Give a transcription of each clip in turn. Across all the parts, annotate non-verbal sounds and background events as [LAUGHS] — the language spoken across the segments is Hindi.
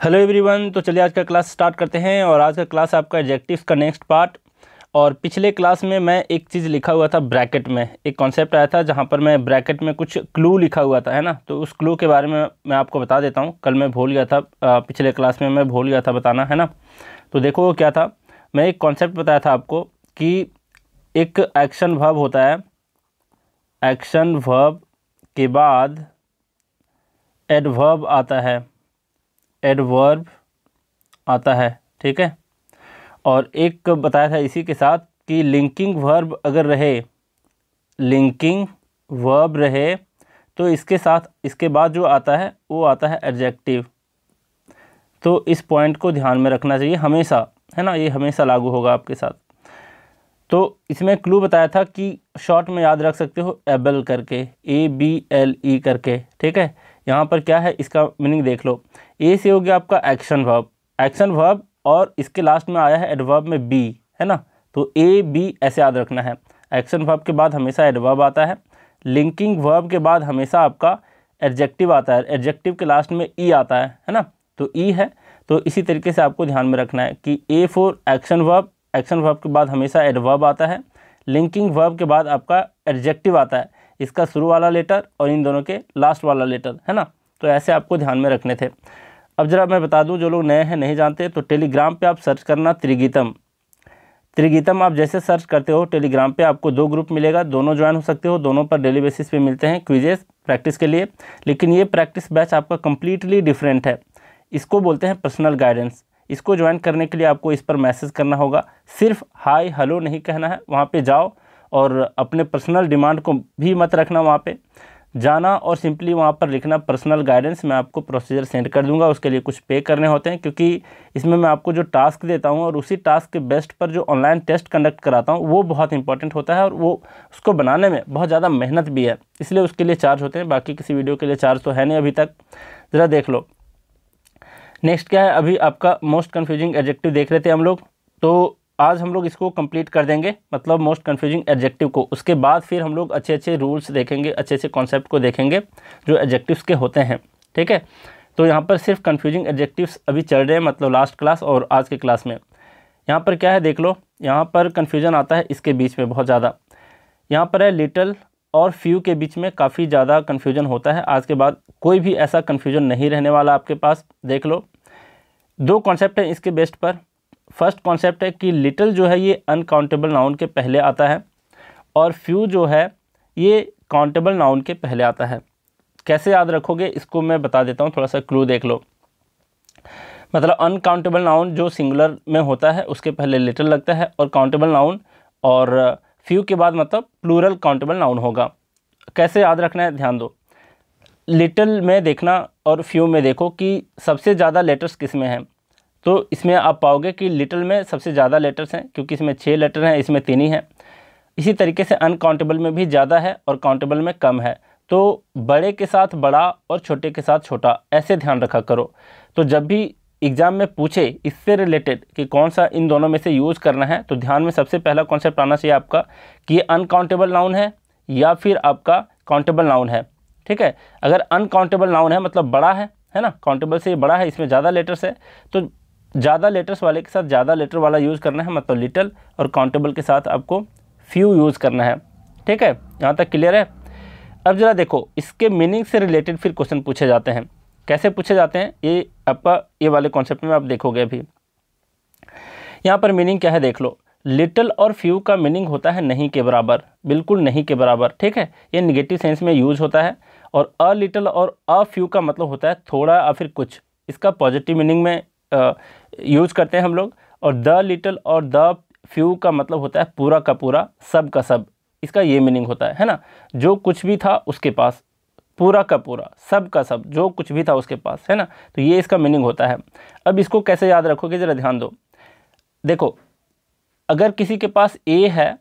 हेलो एवरीवन तो चलिए आज का क्लास स्टार्ट करते हैं और आज का क्लास आपका एडजेक्टिव्स का नेक्स्ट पार्ट और पिछले क्लास में मैं एक चीज़ लिखा हुआ था ब्रैकेट में। एक कॉन्सेप्ट आया था जहाँ पर मैं ब्रैकेट में कुछ क्लू लिखा हुआ था, है ना? तो उस क्लू के बारे में मैं आपको बता देता हूँ। कल मैं भूल गया था पिछले क्लास में मैं भूल गया था बताना, है ना? तो देखो वो क्या था? मैं एक कॉन्सेप्ट बताया था आपको कि एक एक्शन वर्ब होता है। एक्शन वर्ब के बाद एडवर्ब आता है। एडवर्ब आता है, ठीक है? और एक बताया था इसी के साथ कि लिंकिंग वर्ब अगर रहे लिंकिंग वर्ब रहे तो इसके साथ, इसके बाद जो आता है, वो आता है एडजेक्टिव तो इस पॉइंट को ध्यान में रखना चाहिए हमेशा, है ना? ये हमेशा लागू होगा आपके साथ। तो इसमें क्लू बताया था कि शॉर्ट में याद रख सकते हो एबल करके ए बी एल ई करके, ठीक है? यहाँ पर क्या है, इसका मीनिंग देख लो। ए से हो गया आपका एक्शन वर्ब एक्शन वर्ब और इसके लास्ट में आया है एडवर्ब में बी है ना? तो ए बी ऐसे याद रखना है। एक्शन वर्ब के बाद हमेशा एडवर्ब आता है। लिंकिंग वर्ब के बाद हमेशा आपका एडजेक्टिव आता है। एडजेक्टिव के लास्ट में ई आता है है ना? तो ई है। तो इसी तरीके से आपको ध्यान में रखना है कि A four action verb action verb के बाद हमेशा एडवर्ब आता है। लिंकिंग वर्ब के बाद आपका एडजेक्टिव आता है। इसका शुरू वाला लेटर और इन दोनों के लास्ट वाला लेटर, है ना? तो ऐसे आपको ध्यान में रखने थे। अब ज़रा मैं बता दूँ, जो लोग नए हैं, नहीं जानते तो टेलीग्राम पे आप सर्च करना त्रिगीतम। त्रिगीतम आप जैसे सर्च करते हो, टेलीग्राम पे आपको दो ग्रुप मिलेगा, दोनों ज्वाइन हो सकते हो, दोनों पर डेली बेसिस पे मिलते हैं क्विजेस, प्रैक्टिस के लिए। लेकिन ये प्रैक्टिस बैच आपका कम्प्लीटली डिफरेंट है। इसको बोलते हैं पर्सनल गाइडेंस। इसको ज्वाइन करने के लिए आपको इस पर मैसेज करना होगा। सिर्फ़ हाई हेलो नहीं कहना है, वहाँ पे जाओ और अपने पर्सनल डिमांड को भी मत रखना वहाँ पे। जाना और सिंपली वहाँ पर लिखना पर्सनल गाइडेंस मैं आपको प्रोसीजर सेंड कर दूँगा, उसके लिए कुछ पे करने होते हैं, क्योंकि इसमें मैं आपको जो टास्क देता हूँ और उसी टास्क के बेस्ट पर जो ऑनलाइन टेस्ट कंडक्ट कराता हूँ, वो बहुत इंपॉर्टेंट होता है और वो उसको बनाने में बहुत ज़्यादा मेहनत भी है। इसलिए उसके लिए चार्ज होते हैं, बाकी किसी वीडियो के लिए चार्ज तो है नहीं अभी तक। ज़रा देख लो। नेक्स्ट क्या है? अभी आपका मोस्ट कन्फ्यूजिंग एडजेक्टिव देख रहे थे हम लोग तो आज हम लोग इसको कंप्लीट कर देंगे मतलब मोस्ट कन्फ्यूजिंग एडजेक्टिव को। उसके बाद फिर हम लोग अच्छे अच्छे रूल्स देखेंगे अच्छे अच्छे कॉन्सेप्ट को देखेंगे, जो एडजेक्टिव्स के होते हैं, ठीक है? तो यहाँ पर सिर्फ़ कन्फ्यूजिंग एडजेक्टिव्स अभी चल रहे हैं मतलब लास्ट क्लास और आज के क्लास में। यहाँ पर क्या है, देख लो, यहाँ पर कन्फ्यूज़न आता है इसके बीच में बहुत ज़्यादा। यहाँ पर है लिटल और फ्यू के बीच में काफ़ी ज़्यादा कन्फ्यूज़न होता है। आज के बाद कोई भी ऐसा कन्फ्यूज़न नहीं रहने वाला आपके पास, देख लो। दो कॉन्सेप्ट हैं इसके बेस्ट पर। फ़र्स्ट कॉन्सेप्ट है कि लिटिल जो है ये अनकाउंटेबल नाउन के पहले आता है और फ्यू जो है ये काउंटेबल नाउन के पहले आता है। कैसे याद रखोगे? इसको मैं बता देता हूँ, थोड़ा सा क्लू देख लो। मतलब अनकाउंटेबल नाउन जो सिंगुलर में होता है, उसके पहले लिटिल लगता है और काउंटेबल नाउन और फ्यू के बाद मतलब प्लूरल काउंटेबल नाउन होगा। कैसे याद रखना है? ध्यान दो। लिटिल में देखना और फ्यू में देखो कि सबसे ज़्यादा लेटर्स किसमें हैं? तो इसमें आप पाओगे कि लिटल में सबसे ज़्यादा लेटर्स हैं, क्योंकि इसमें छः लेटर हैं, इसमें तीन ही हैं। इसी तरीके से अनकाउंटेबल में भी ज़्यादा है और काउंटेबल में कम है। तो बड़े के साथ बड़ा और छोटे के साथ छोटा, ऐसे ध्यान रखा करो। तो जब भी एग्ज़ाम में पूछे, इससे रिलेटेड कि कौन सा इन दोनों में से यूज़ करना है तो ध्यान में सबसे पहला कॉन्सेप्ट आना चाहिए आपका कि ये अनकाउंटेबल नाउन है या फिर आपका काउंटेबल नाउन है। ठीक है? अगर अनकाउंटेबल नाउन है मतलब बड़ा है है ना? काउंटेबल से ये बड़ा है, इसमें ज़्यादा लेटर्स है तो ज़्यादा लेटर्स वाले के साथ ज़्यादा लेटर वाला यूज़ करना है मतलब लिटल और काउंटेबल के साथ आपको फ्यू यूज़ करना है। ठीक है? यहाँ तक क्लियर है? अब ज़रा देखो, इसके मीनिंग से रिलेटेड फिर क्वेश्चन पूछे जाते हैं। कैसे पूछे जाते हैं? ये आपका, ये वाले कॉन्सेप्ट में आप देखोगे अभी। यहाँ पर मीनिंग क्या है देख लो। लिटल और फ्यू का मीनिंग होता है नहीं के बराबर। बिल्कुल नहीं के बराबर। ठीक है? ये निगेटिव सेंस में यूज़ होता है। और अ लिटल और अ फ्यू का मतलब होता है थोड़ा या फिर कुछ। इसका पॉजिटिव मीनिंग में यूज़ करते हैं हम लोग, और द लिटल और द फ्यू का मतलब होता है पूरा का पूरा, सब का सब, इसका ये मीनिंग होता है है ना? जो कुछ भी था उसके पास, पूरा का पूरा, सब का सब, जो कुछ भी था उसके पास, है ना? तो ये इसका मीनिंग होता है। अब इसको कैसे याद रखोगे, ज़रा ध्यान दो। देखो, अगर किसी के पास ए है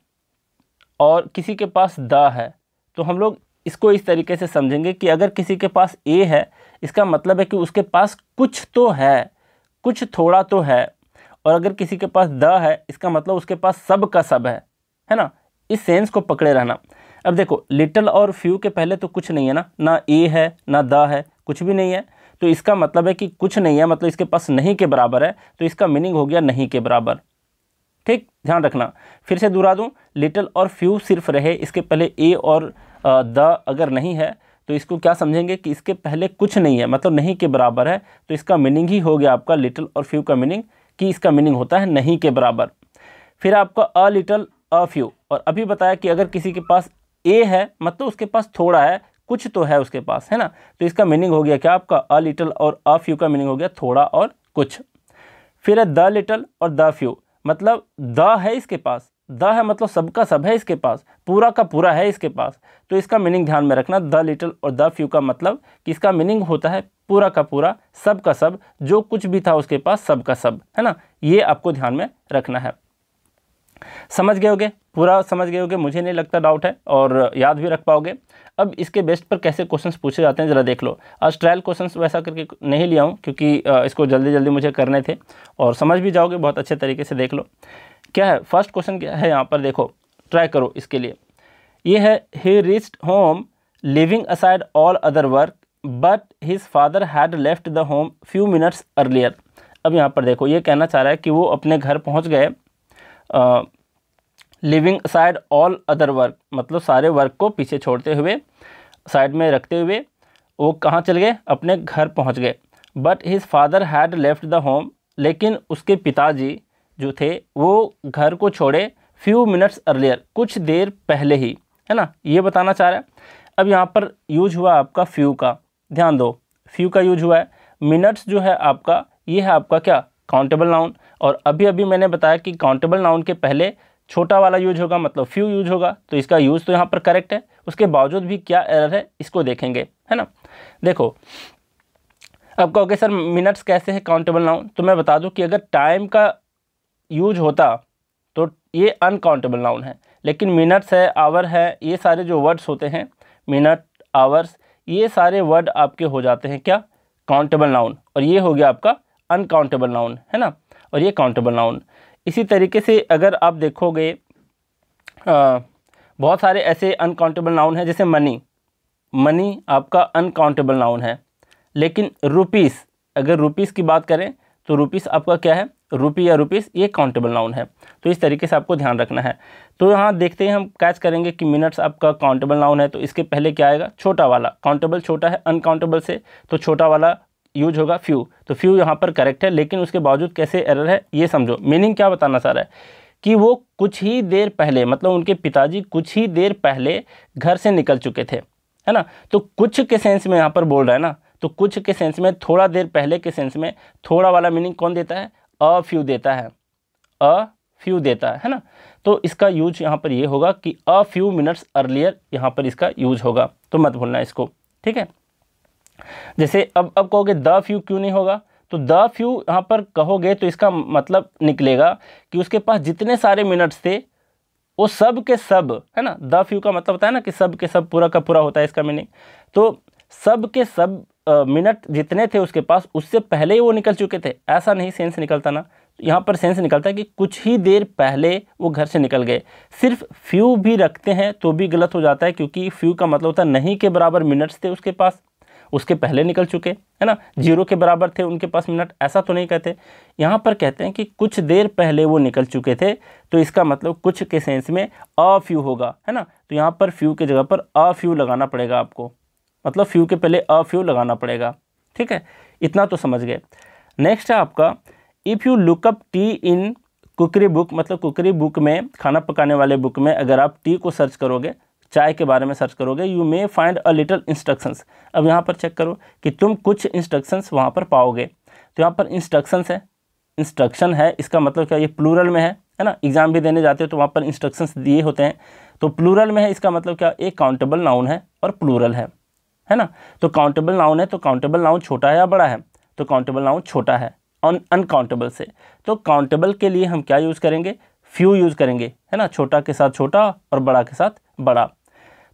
और किसी के पास द है तो हम लोग इसको इस तरीके से समझेंगे कि अगर किसी के पास ए है, इसका मतलब है कि उसके पास कुछ तो है। कुछ थोड़ा तो है, और अगर किसी के पास द है, इसका मतलब उसके पास सब का सब है है ना? इस सेंस को पकड़े रहना। अब देखो, लिटल और फ्यू के पहले तो कुछ नहीं है ना? ना ए है, ना द है, कुछ भी नहीं है। तो इसका मतलब है कि कुछ नहीं है मतलब इसके पास नहीं के बराबर है तो इसका मीनिंग हो गया नहीं के बराबर। ठीक? ध्यान रखना। फिर से दोहरा दूँ, लिटल और फ्यू सिर्फ़ रहे, इसके पहले ए और द अगर नहीं है तो इसको क्या समझेंगे कि इसके पहले कुछ नहीं है मतलब नहीं के बराबर है तो इसका मीनिंग ही हो गया आपका लिटिल और फ्यू का मीनिंग, कि इसका मीनिंग होता है नहीं के बराबर। फिर आपका अ लिटल, अ फ्यू, और अभी बताया कि अगर किसी के पास ए है मतलब उसके पास थोड़ा है, कुछ तो है उसके पास, है ना? तो इसका मीनिंग हो गया क्या आपका, अ लिटल और अ फ्यू का मीनिंग हो गया थोड़ा और कुछ। फिर है द लिटल और द फ्यू मतलब द है इसके पास द है मतलब सबका सब है इसके पास, पूरा का पूरा है इसके पास। तो इसका मीनिंग ध्यान में रखना, द लिटल और द फ्यू का मतलब कि इसका मीनिंग होता है पूरा का पूरा, सब का सब, जो कुछ भी था उसके पास सब का सब, है ना? ये आपको ध्यान में रखना है। समझ गए होगे? पूरा समझ गए होगे? मुझे नहीं लगता डाउट है और याद भी रख पाओगे। अब इसके बेस्ट पर कैसे क्वेश्चंस पूछे जाते हैं, ज़रा देख लो। आज ट्रायल क्वेश्चंस वैसा करके नहीं लिया हूँ, क्योंकि इसको जल्दी जल्दी मुझे करने थे और समझ भी जाओगे, बहुत अच्छे तरीके से देख लो। क्या है? फ़र्स्ट क्वेश्चन क्या है यहाँ पर? देखो ट्राई करो इसके लिए। ये है he rushed home leaving aside all other work but his father had left the home few minutes earlier अब यहाँ पर देखो, ये कहना चाह रहा है कि वो अपने घर पहुँच गए leaving side all other work मतलब सारे वर्क को पीछे छोड़ते हुए साइड में रखते हुए, वो कहाँ चल गए? अपने घर पहुँच गए। But his father had left the home लेकिन उसके पिताजी जो थे, वो घर को छोड़े फ्यू मिनट्स अर्लियर कुछ देर पहले ही, है ना? ये बताना चाह रहा है। अब यहाँ पर यूज़ हुआ आपका फ्यू का। ध्यान दो फ्यू का यूज़ हुआ है। मिनट्स जो है आपका, ये है आपका क्या? काउंटेबल नाउन और अभी अभी मैंने बताया कि काउंटेबल नाउन के पहले छोटा वाला यूज़ होगा मतलब फ्यू यूज़ होगा तो इसका यूज़ तो यहाँ पर करेक्ट है। उसके बावजूद भी क्या एरर है, इसको देखेंगे, है ना? देखो, अब कहोगे, सर मिनट्स कैसे है काउंटेबल नाउन तो मैं बता दूँ कि अगर टाइम का यूज़ होता तो ये अनकाउंटेबल नाउन है। लेकिन मिनट्स है आवर है ये सारे जो वर्ड्स होते हैं मिनट आवर्स ये सारे वर्ड आपके हो जाते हैं क्या? काउंटेबल नाउन और ये हो गया आपका अनकाउंटेबल नाउन है ना? और ये काउंटेबल नाउन इसी तरीके से अगर आप देखोगे आ, बहुत सारे ऐसे अनकाउंटेबल नाउन हैं जैसे मनी मनी आपका अनकाउंटेबल नाउन है। लेकिन रुपीस अगर रुपीस की बात करें तो रुपीस आपका क्या है? रुपी या रुपीस ये काउंटेबल नाउन है। तो इस तरीके से आपको ध्यान रखना है। तो यहाँ देखते हैं हम कैच करेंगे कि मिनट्स आपका काउंटेबल नाउन है तो इसके पहले क्या आएगा? छोटा वाला। काउंटेबल छोटा है अनकाउंटेबल से तो छोटा वाला यूज़ होगा फ्यू तो फ्यू यहाँ पर करेक्ट है, लेकिन उसके बावजूद कैसे एरर है, ये समझो। मीनिंग क्या बताना चाह रहा है? कि वो कुछ ही देर पहले मतलब उनके पिताजी कुछ ही देर पहले घर से निकल चुके थे, है ना? तो कुछ के सेंस में यहाँ पर बोल रहा है ना तो कुछ के सेंस में, थोड़ा देर पहले के सेंस में, थोड़ा वाला मीनिंग कौन देता है? अ फ्यू देता है। अ फ्यू देता है ना? तो इसका यूज़ यहाँ पर ये होगा कि अ फ्यू मिनट्स अर्लियर यहाँ पर इसका यूज़ होगा। तो मत भूलना इसको, ठीक है? जैसे अब अब कहोगे द फ्यू क्यों नहीं होगा? तो द फ्यू यहाँ पर कहोगे तो इसका मतलब निकलेगा कि उसके पास जितने सारे मिनट्स थे, वो सब के सब, है ना? द फ्यू का मतलब होता है ना कि सब के सब पूरा का पूरा होता है इसका मीनिंग तो सब के सब मिनट जितने थे उसके पास, उससे पहले ही वो निकल चुके थे। ऐसा नहीं सेंस निकलता ना। यहाँ पर सेंस निकलता है कि कुछ ही देर पहले वो घर से निकल गए। सिर्फ़ फ्यू भी रखते हैं तो भी गलत हो जाता है, क्योंकि फ्यू का मतलब होता है नहीं के बराबर मिनट्स थे उसके पास। उसके पहले निकल चुके, है ना? ज़ीरो के बराबर थे उनके पास मिनट, ऐसा तो नहीं कहते। यहाँ पर कहते हैं कि कुछ देर पहले वो निकल चुके थे तो इसका मतलब कुछ के सेंस में अ फ्यू होगा, है ना? तो यहाँ पर फ्यू की जगह पर अ फ्यू लगाना पड़ेगा आपको। मतलब फ्यू के पहले अ फ्यू लगाना पड़ेगा। ठीक है? इतना तो समझ गए। नेक्स्ट है आपका if you look up tea in cookery book मतलब कुकरी बुक में, खाना पकाने वाले बुक में अगर आप टी को सर्च करोगे, चाय के बारे में सर्च करोगे you may find a little instructions अब यहाँ पर चेक करो कि तुम कुछ इंस्ट्रक्शंस वहाँ पर पाओगे। तो यहाँ पर इंस्ट्रक्शंस है। इंस्ट्रक्शन है, इसका मतलब क्या? ये प्लूरल में है है ना? एग्ज़ाम भी देने जाते हो तो वहाँ पर इंस्ट्रक्शंस दिए होते हैं। तो प्लूरल में है, इसका मतलब क्या? एक काउंटेबल नाउन है और प्लूरल है। है ना? तो काउंटेबल नाउन है तो काउंटेबल नाउन छोटा है या बड़ा है? तो काउंटेबल नाउन छोटा है अनकाउंटेबल से। तो काउंटेबल के लिए हम क्या यूज़ करेंगे? फ्यू यूज़ करेंगे, है ना? छोटा के साथ छोटा और बड़ा के साथ बड़ा।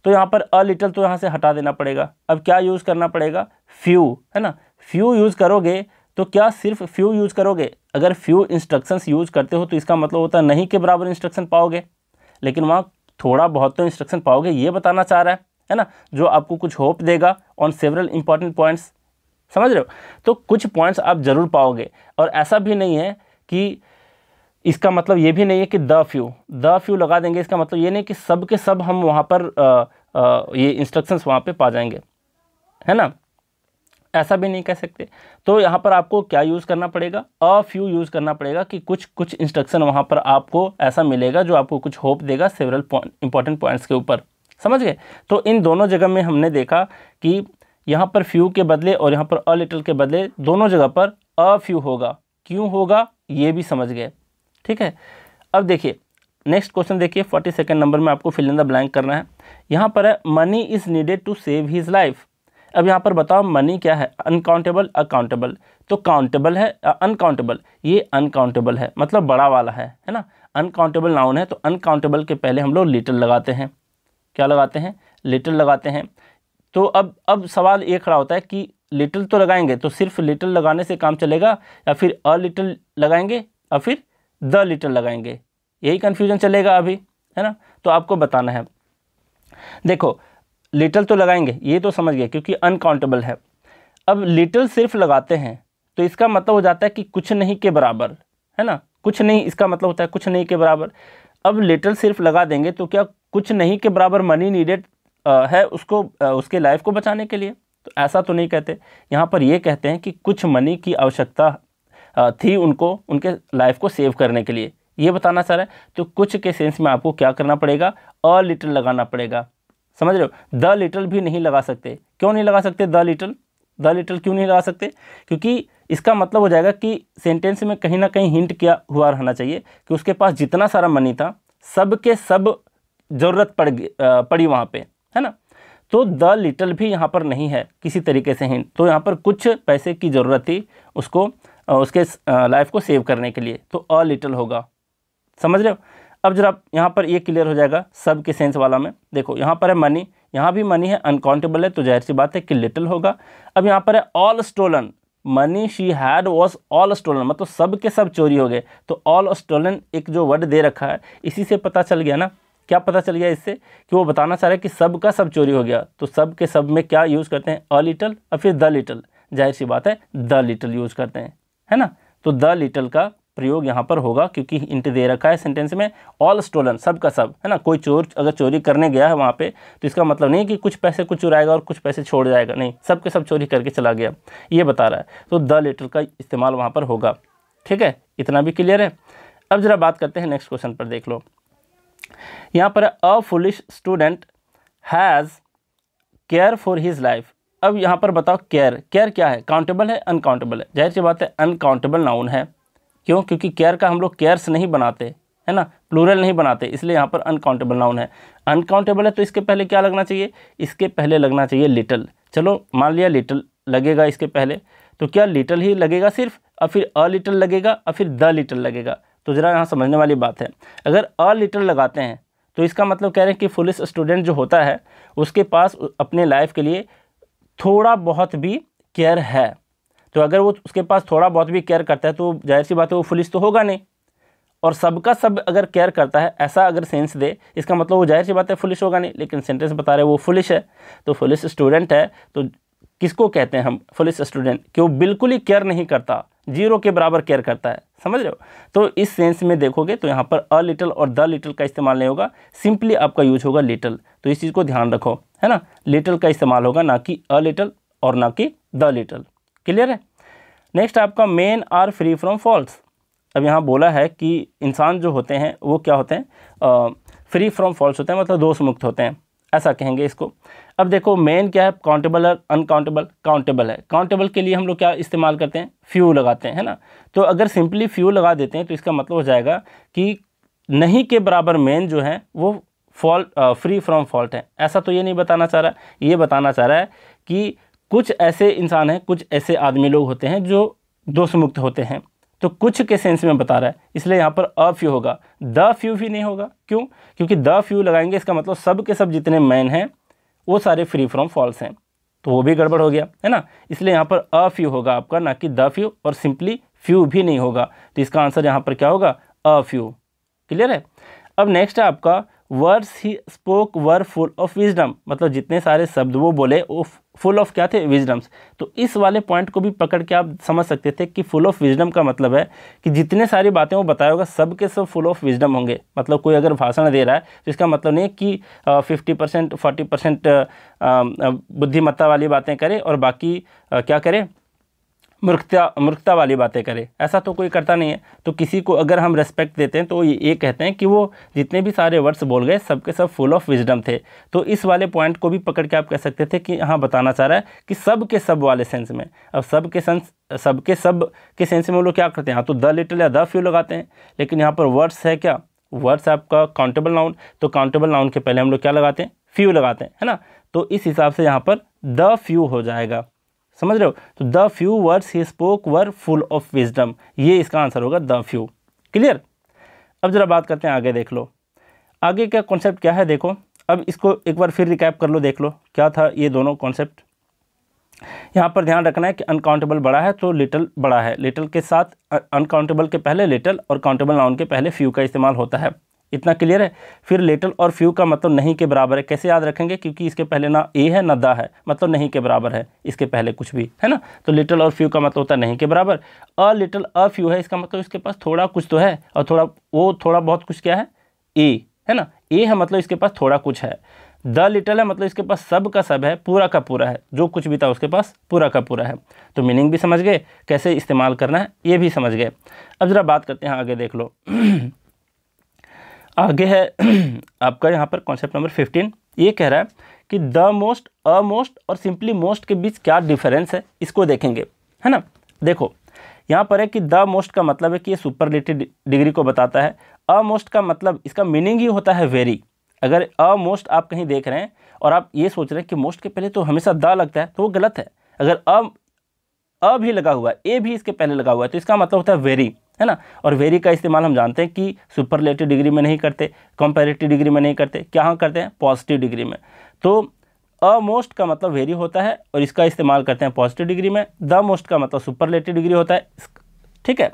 तो यहाँ पर अ लिटल तो यहाँ से हटा देना पड़ेगा। अब क्या यूज़ करना पड़ेगा? फ्यू है ना? फ्यू यूज़ करोगे तो क्या सिर्फ़ फ्यू यूज़ करोगे? अगर फ्यू इंस्ट्रक्शंस यूज़ करते हो तो इसका मतलब होता है नहीं के बराबर इंस्ट्रक्शन पाओगे। लेकिन वहाँ थोड़ा बहुत तो इंस्ट्रक्शन पाओगे, ये बताना चाह रहा है। है ना जो आपको कुछ होप देगा ऑन सेवरल इंपॉर्टेंट पॉइंट्स समझ रहे हो? तो कुछ पॉइंट्स आप ज़रूर पाओगे। और ऐसा भी नहीं है कि इसका मतलब ये भी नहीं है कि द फ्यू द फ्यू लगा देंगे इसका मतलब ये नहीं कि सब के सब हम वहाँ पर आ, आ, ये इंस्ट्रक्शंस वहाँ पे पा जाएँगे। है ना? ऐसा भी नहीं कह सकते। तो यहाँ पर आपको क्या यूज़ करना पड़ेगा? अ फ्यू यूज़ करना पड़ेगा कि कुछ कुछ इंस्ट्रक्शन वहाँ पर आपको ऐसा मिलेगा जो आपको कुछ होप देगा सेवरल इंपॉर्टेंट पॉइंट्स के ऊपर। समझ गए? तो इन दोनों जगह में हमने देखा कि यहाँ पर फ्यू के बदले और यहाँ पर अ लिटल के बदले दोनों जगह पर अ फ्यू होगा। क्यों होगा? ये भी समझ गए। ठीक है? अब देखिए नेक्स्ट क्वेश्चन देखिए फोर्टी सेकेंड नंबर में आपको फिल इन द ब्लैंक करना है। यहाँ पर है money is needed to save his life अब यहाँ पर बताओ मनी क्या है? अनकाउंटेबल अकाउंटेबल तो काउंटेबल है अनकाउंटेबल ये अनकाउंटेबल है मतलब बड़ा वाला है है ना? अनकाउंटेबल नाउन है तो अनकाउंटेबल के पहले हम लोग लिटिल लगाते हैं। क्या लगाते हैं? लिटिल लगाते हैं। तो अब अब सवाल ये खड़ा होता है कि लिटिल तो लगाएँगे तो सिर्फ़ लिटिल लगाने से काम चलेगा या फिर अ लिटिल लगाएँगे या फिर द लिटिल लगाएँगे? यही कन्फ्यूज़न चलेगा अभी, है ना? तो आपको बताना है। देखो लिटिल तो लगाएँगे, ये तो समझ गए, क्योंकि अनकाउंटेबल है। अब लिटिल सिर्फ़ लगाते हैं तो इसका मतलब हो जाता है कि कुछ नहीं के बराबर, है ना? कुछ नहीं, इसका मतलब होता है कुछ नहीं के बराबर। अब लिटिल सिर्फ़ लगा देंगे तो क्या कुछ नहीं के बराबर मनी नीडेड है उसको उसके लाइफ को बचाने के लिए। तो ऐसा तो नहीं कहते। यहाँ पर ये कहते हैं कि कुछ मनी की आवश्यकता थी उनको, उनके लाइफ को सेव करने के लिए। ये बताना चाह रहा है तो कुछ के सेंस में आपको क्या करना पड़ेगा? अ लिटिल लगाना पड़ेगा। समझ रहे हो? द लिटल भी नहीं लगा सकते। क्यों नहीं लगा सकते द लिटल द लिटल क्यों नहीं लगा सकते? क्योंकि इसका मतलब हो जाएगा कि सेंटेंस में कहीं ना कहीं हिंट किया हुआ रहना चाहिए कि उसके पास जितना सारा मनी था, सब के सब ज़रूरत पड़ पड़ी वहाँ पे, है ना? तो द लिटल भी यहाँ पर नहीं है किसी तरीके से हिंट। तो यहाँ पर कुछ पैसे की ज़रूरत थी उसको उसके लाइफ को सेव करने के लिए। तो अ लिटल होगा। समझ रहे हो? अब जरा यहाँ पर ये क्लियर हो जाएगा सब के सेंस वाला में। देखो, यहाँ पर है मनी, यहाँ भी मनी है, अनकाउंटेबल है तो ज़ाहिर सी बात है कि लिटल होगा। अब यहाँ पर है all stolen. Money she had was all stolen मतलब सब के सब चोरी हो गए। तो ऑल स्टोलन एक जो वर्ड दे रखा है, इसी से पता चल गया ना। क्या पता चल गया इससे कि वो बताना चाह रहे हैं कि सब का सब चोरी हो गया। तो सब के सब में क्या यूज़ करते हैं? अ लिटल और फिर द लिटल ज़ाहिर सी बात है, द लिटल यूज़ करते हैं, है ना? तो द लिटल का प्रयोग यहाँ पर होगा क्योंकि इंट दे रखा है सेंटेंस में ऑल स्टोलन सब का सब, है ना? कोई चोर अगर चोरी करने गया है वहाँ पे तो इसका मतलब नहीं कि कुछ पैसे कुछ चुराएगा और कुछ पैसे छोड़ जाएगा। नहीं, सब के सब चोरी करके चला गया। ये बता रहा है। तो द लेटर का इस्तेमाल वहाँ पर होगा। ठीक है? इतना भी क्लियर है? अब ज़रा बात करते हैं नेक्स्ट क्वेश्चन पर, देख लो। यहाँ पर a foolish student has care for his life अब यहाँ पर बताओ केयर केयर क्या है? काउंटेबल है? अनकाउंटेबल है? ज़ाहिर सी बात है अनकाउंटेबल नाउन है। क्यों? क्योंकि केयर का हम लोग केयर्स नहीं बनाते, है ना? प्लूरल नहीं बनाते, इसलिए यहाँ पर अनकाउंटेबल नाउन है। अनकाउंटेबल है तो इसके पहले क्या लगना चाहिए? इसके पहले लगना चाहिए लिटल चलो, मान लिया लिटल लगेगा इसके पहले। तो क्या लिटल ही लगेगा सिर्फ़? और फिर अ लिटल लगेगा, और फिर द लिटल लगेगा। तो ज़रा यहाँ समझने वाली बात है। अगर अ लिटल लगाते हैं तो इसका मतलब कह रहे हैं कि पुलिस स्टूडेंट जो होता है, उसके पास अपने लाइफ के लिए थोड़ा बहुत भी केयर है। तो अगर वो उसके पास थोड़ा बहुत भी केयर करता है तो ज़ाहिर सी बात है वो पुलिस तो होगा नहीं। और सबका सब अगर केयर करता है, ऐसा अगर सेंस दे, इसका मतलब वो ज़ाहिर सी बात है पुलिस होगा नहीं, लेकिन सेंटेंस बता रहे वो फुलिश है। तो पुलिस स्टूडेंट है तो किसको कहते हैं हम पुलिस स्टूडेंट कि वो बिल्कुल ही केयर नहीं करता। ज़ीरो के बराबर केयर करता है। समझ रहे हो? तो इस सेंस में देखोगे तो यहाँ पर अ लिटल और द लिटल का इस्तेमाल नहीं होगा सिंपली आपका यूज़ होगा लिटल तो इस चीज़ को ध्यान रखो, है ना? लिटल का इस्तेमाल होगा, ना कि अ लिटल और ना कि द लिटल क्लियर है? नेक्स्ट आपका men are free from falls अब यहाँ बोला है कि इंसान जो होते हैं, वो क्या होते हैं? फ्री फ्रॉम फॉल्स होते हैं मतलब दोष मुक्त होते हैं। ऐसा कहेंगे इसको। अब देखो मेन क्या है? काउंटेबल और अनकाउंटेबल काउंटेबल है। काउंटेबल के लिए हम लोग क्या इस्तेमाल करते हैं? फ्यू लगाते हैं, है ना? तो अगर सिंपली फ्यू लगा देते हैं तो इसका मतलब हो जाएगा कि नहीं के बराबर मेन जो है, वो फॉल्ट फ्री फ्रॉम फॉल्ट है। ऐसा तो ये नहीं बताना चाह रहा, ये बताना चाह रहा है कि कुछ ऐसे इंसान हैं, कुछ ऐसे आदमी लोग होते हैं जो दोष मुक्त होते हैं। तो कुछ के सेंस में बता रहा है। इसलिए यहाँ पर अ फ्यू होगा। द फ्यू भी नहीं होगा। क्यों? क्योंकि द फ्यू लगाएँगे, इसका मतलब सब के सब जितने मैन हैं, वो सारे फ्री फ्रॉम फॉल्स हैं। तो वो भी गड़बड़ हो गया, है ना? इसलिए यहाँ पर अ फ्यू होगा आपका, ना कि द फ्यू और सिंपली फ्यू भी नहीं होगा। तो इसका आंसर यहाँ पर क्या होगा? अ फ्यू क्लियर है? अब नेक्स्ट है आपका words he spoke were full of wisdom मतलब जितने सारे शब्द वो बोले वो फुल ऑफ़ क्या थे? विजडम्स तो इस वाले पॉइंट को भी पकड़ के आप समझ सकते थे कि फुल ऑफ़ विजडम का मतलब है कि जितने सारी बातें वो बताया होगा सब के सब फुल ऑफ़ विजडम होंगे। मतलब कोई अगर भाषण दे रहा है तो इसका मतलब नहीं कि फिफ्टी परसेंट फोर्टी परसेंट बुद्धिमत्ता वाली बातें करे और बाकी आ, क्या करे? मूर्खता मूर्खता वाली बातें करे। ऐसा तो कोई करता नहीं है। तो किसी को अगर हम रेस्पेक्ट देते हैं तो ये ये कहते हैं कि वो जितने भी सारे वर्ड्स बोल गए, सबके सब फुल ऑफ़ विजडम थे। तो इस वाले पॉइंट को भी पकड़ के आप कह सकते थे कि हाँ बताना चाह रहा है कि सब के सब वाले सेंस में। अब सब के सेंस सब के सब के सेंस में वो लोग क्या करते हैं? हाँ तो द लिटल या द फ्यू लगाते हैं। लेकिन यहाँ पर वर्ड्स है क्या? वर्ड्स आपका काउंटेबल नाउन तो काउंटेबल नाउन के पहले हम लोग क्या लगाते हैं? फ्यू लगाते हैं, है ना? तो इस हिसाब से यहाँ पर द फ्यू हो जाएगा। समझ रहे हो? तो the few words he spoke were full of wisdom ये इसका आंसर होगा द फ्यू क्लियर अब ज़रा बात करते हैं आगे देख लो। आगे का कॉन्सेप्ट क्या है देखो। अब इसको एक बार फिर रिकैप कर लो, देख लो। क्या था ये दोनों कॉन्सेप्ट यहाँ पर ध्यान रखना है कि अनकाउंटेबल बड़ा है तो लिटल बड़ा है। लिटल के साथ अनकाउंटेबल के पहले लिटल और काउंटेबल नाउन के पहले फ्यू का इस्तेमाल होता है। इतना क्लियर है? फिर लेटल और फ्यू का मतलब नहीं के बराबर है। कैसे याद रखेंगे? क्योंकि इसके पहले ना ए है, ना दा है मतलब नहीं के बराबर है। इसके पहले कुछ भी, है ना? तो लिटल और फ्यू का मतलब होता है नहीं के बराबर। अ लिटल अ फ्यू है, इसका मतलब इसके पास थोड़ा कुछ तो है और थोड़ा, वो थोड़ा बहुत कुछ क्या है? ए है ना? ए है मतलब इसके पास थोड़ा कुछ है। द लिटल है मतलब इसके पास सब का सब है, पूरा का पूरा है। जो कुछ भी था उसके पास पूरा का पूरा है। तो मीनिंग भी समझ गए? कैसे इस्तेमाल करना है? ये भी समझ गए। अब ज़रा बात करते हैं, आगे देख लो। [CLEARS THROAT] आगे है, [CLEARS THROAT] आपका यहाँ पर कॉन्सेप्ट नंबर फिफ्टीन ये कह रहा है कि द मोस्ट अ मोस्ट और सिंपली मोस्ट के बीच क्या डिफरेंस है, इसको देखेंगे, है ना? देखो, यहाँ पर है कि द मोस्ट का मतलब है कि ये सुपरलेटिव डिग्री को बताता है। अ मोस्ट का मतलब इसका मीनिंग ही होता है वेरी अगर अ मोस्ट आप कहीं देख रहे हैं और आप ये सोच रहे हैं कि मोस्ट के पहले तो हमेशा द लगता है तो वो गलत है। अगर अ अ भी लगा हुआ है ए भी इसके पहले लगा हुआ है तो इसका मतलब होता है वेरी है ना? और वेरी का इस्तेमाल हम जानते हैं कि सुपरलेटिव डिग्री में नहीं करते कंपेरेटिव डिग्री में नहीं करते। क्या हाँ करते हैं? पॉजिटिव डिग्री में। तो अ मोस्ट का मतलब वेरी होता है और इसका इस्तेमाल करते हैं पॉजिटिव डिग्री में। द मोस्ट का मतलब सुपरलेटिव डिग्री होता है। ठीक है?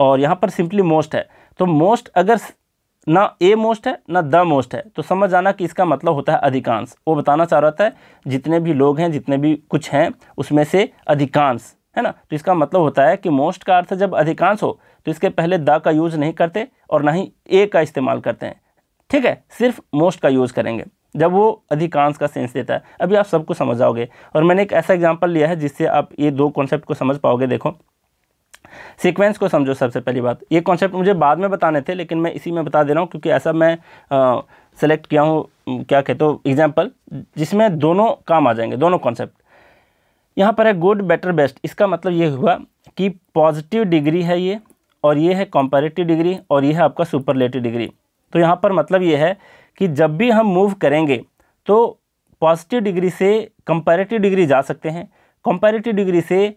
और यहाँ पर सिंपली मोस्ट है। तो मोस्ट अगर ना ए मोस्ट है, ना द मोस्ट है। तो समझ जाना कि इसका मतलब होता है अधिकांश। वो बताना चाह रहा था, जितने भी लोग हैं, जितने भी कुछ हैं, उसमें से अधिकांश। है ना? तो इसका मतलब होता है कि मोस्ट का अर्थ जब अधिकांश हो तो इसके पहले द का यूज़ नहीं करते और ना ही ए का इस्तेमाल करते हैं। ठीक है? सिर्फ़ मोस्ट का यूज़ करेंगे, जब वो अधिकांश का सेंस देता है। अभी आप सबको समझ जाओगे और मैंने एक ऐसा एग्ज़ाम्पल लिया है जिससे आप ये दो कॉन्सेप्ट को समझ पाओगे। देखो सीक्वेंस को समझो सबसे पहली बात। ये कॉन्सेप्ट मुझे बाद में बताने थे, लेकिन मैं इसी में बता दे रहा हूँ, क्योंकि ऐसा मैं सेलेक्ट किया हूँ, क्या कहते हो एग्ज़ाम्पल जिसमें दोनों काम आ जाएँगे, दोनों कॉन्सेप्ट यहाँ पर है गुड बेटर बेस्ट इसका मतलब ये हुआ कि पॉजिटिव डिग्री है ये और ये है कंपैरेटिव डिग्री और ये है आपका सुपरलेटिव डिग्री तो यहाँ पर मतलब ये है कि जब भी हम मूव करेंगे तो पॉजिटिव डिग्री से कंपेरेटिव डिग्री जा सकते हैं कंपैरेटिव डिग्री से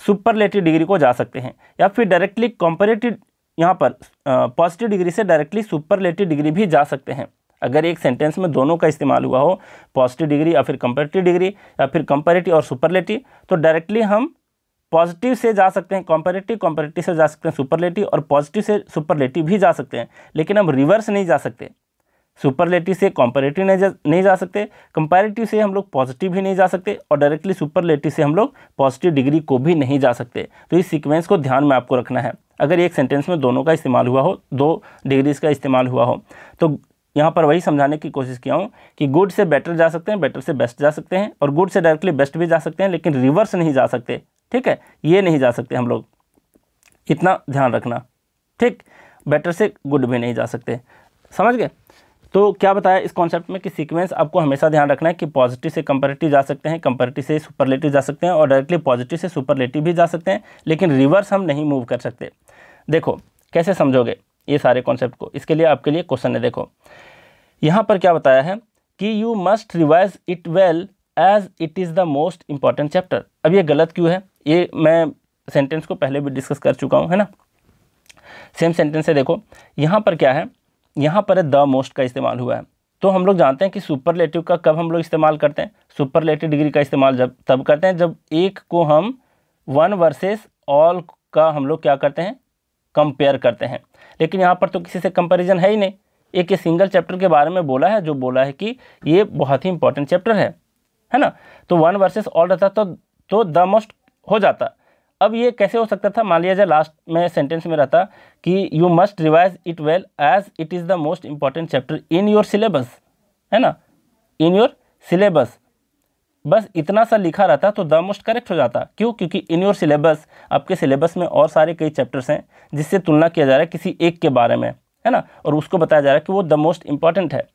सुपरलेटिव डिग्री को जा सकते हैं, या फिर डायरेक्टली कंपैरेटिव यहाँ पर पॉजिटिव डिग्री से डायरेक्टली सुपरलेटिव डिग्री भी जा सकते हैं. अगर एक सेंटेंस में दोनों का इस्तेमाल हुआ हो पॉजिटिव डिग्री या फिर कंपेरेटिव डिग्री या फिर कंपेरेटिव और सुपरलेटिव तो डायरेक्टली हम पॉजिटिव से जा सकते हैं कॉम्पेरेटिव कंपेरेटिव से जा सकते हैं सुपरलेटिव और पॉजिटिव से सुपरलेटिव भी जा सकते हैं, लेकिन हम रिवर्स नहीं जा सकते। सुपरलेटिव से कंपेरेटिव नहीं जा नहीं जा सकते कंपेरेटिव से हम लोग पॉजिटिव भी नहीं जा सकते और डायरेक्टली सुपरलेटिव से हम लोग पॉजिटिव डिग्री को भी नहीं जा सकते। तो इस सीक्वेंस को ध्यान में आपको रखना है। अगर एक सेंटेंस में दोनों का इस्तेमाल हुआ हो, दो डिग्रीज का इस्तेमाल हुआ हो तो यहाँ पर वही समझाने की कोशिश किया हूँ कि गुड से बेटर जा सकते हैं बेटर से बेस्ट जा सकते हैं और गुड से डायरेक्टली बेस्ट भी जा सकते हैं, लेकिन रिवर्स नहीं जा सकते। ठीक है? ये नहीं जा सकते हम लोग। इतना ध्यान रखना। ठीक? बेटर से गुड भी नहीं जा सकते। समझ गए? तो क्या बताया इस कॉन्सेप्ट में कि सीक्वेंस आपको हमेशा ध्यान रखना है कि पॉजिटिव से कंपेरेटिव जा सकते हैं कंपेरेटिव से सुपरलेटिव जा सकते हैं और डायरेक्टली पॉजिटिव से सुपरलेटिव भी जा सकते हैं, लेकिन रिवर्स हम नहीं मूव कर सकते। देखो, कैसे समझोगे? ये सारे कॉन्सेप्ट को। इसके लिए आपके लिए क्वेश्चन है, देखो। यहाँ पर क्या बताया है कि you must revise it well as it is the most important chapter अब ये गलत क्यों है? ये मैं सेंटेंस को पहले भी डिस्कस कर चुका हूँ, है ना? सेम सेंटेंस है, देखो। यहाँ पर क्या है? यहाँ पर द मोस्ट का इस्तेमाल हुआ है। तो हम लोग जानते हैं कि सुपरलेटिव का कब हम लोग इस्तेमाल करते हैं? सुपरलेटिव डिग्री का इस्तेमाल जब, तब करते हैं जब एक को हम वन वर्सेस ऑल का हम लोग क्या करते हैं? कंपेयर करते हैं। लेकिन यहाँ पर तो किसी से कंपेरिजन है ही नहीं। एक सिंगल चैप्टर के बारे में बोला है, जो बोला है कि ये बहुत ही इंपॉर्टेंट चैप्टर है है ना? तो वन वर्सेस ऑल रहता तो तो द मोस्ट हो जाता। अब ये कैसे हो सकता था? मान लिया जाए लास्ट में सेंटेंस में रहता कि you must revise it well as it is the most important chapter in your syllabus है ना? इन योर सिलेबस बस इतना सा लिखा रहता तो द मोस्ट करेक्ट हो जाता। क्यों? क्योंकि इन योर सिलेबस आपके सिलेबस में और सारे कई चैप्टर्स हैं, जिससे तुलना किया जा रहा है किसी एक के बारे में, है ना? और उसको बताया जा रहा है कि वो द मोस्ट इंपॉर्टेंट है।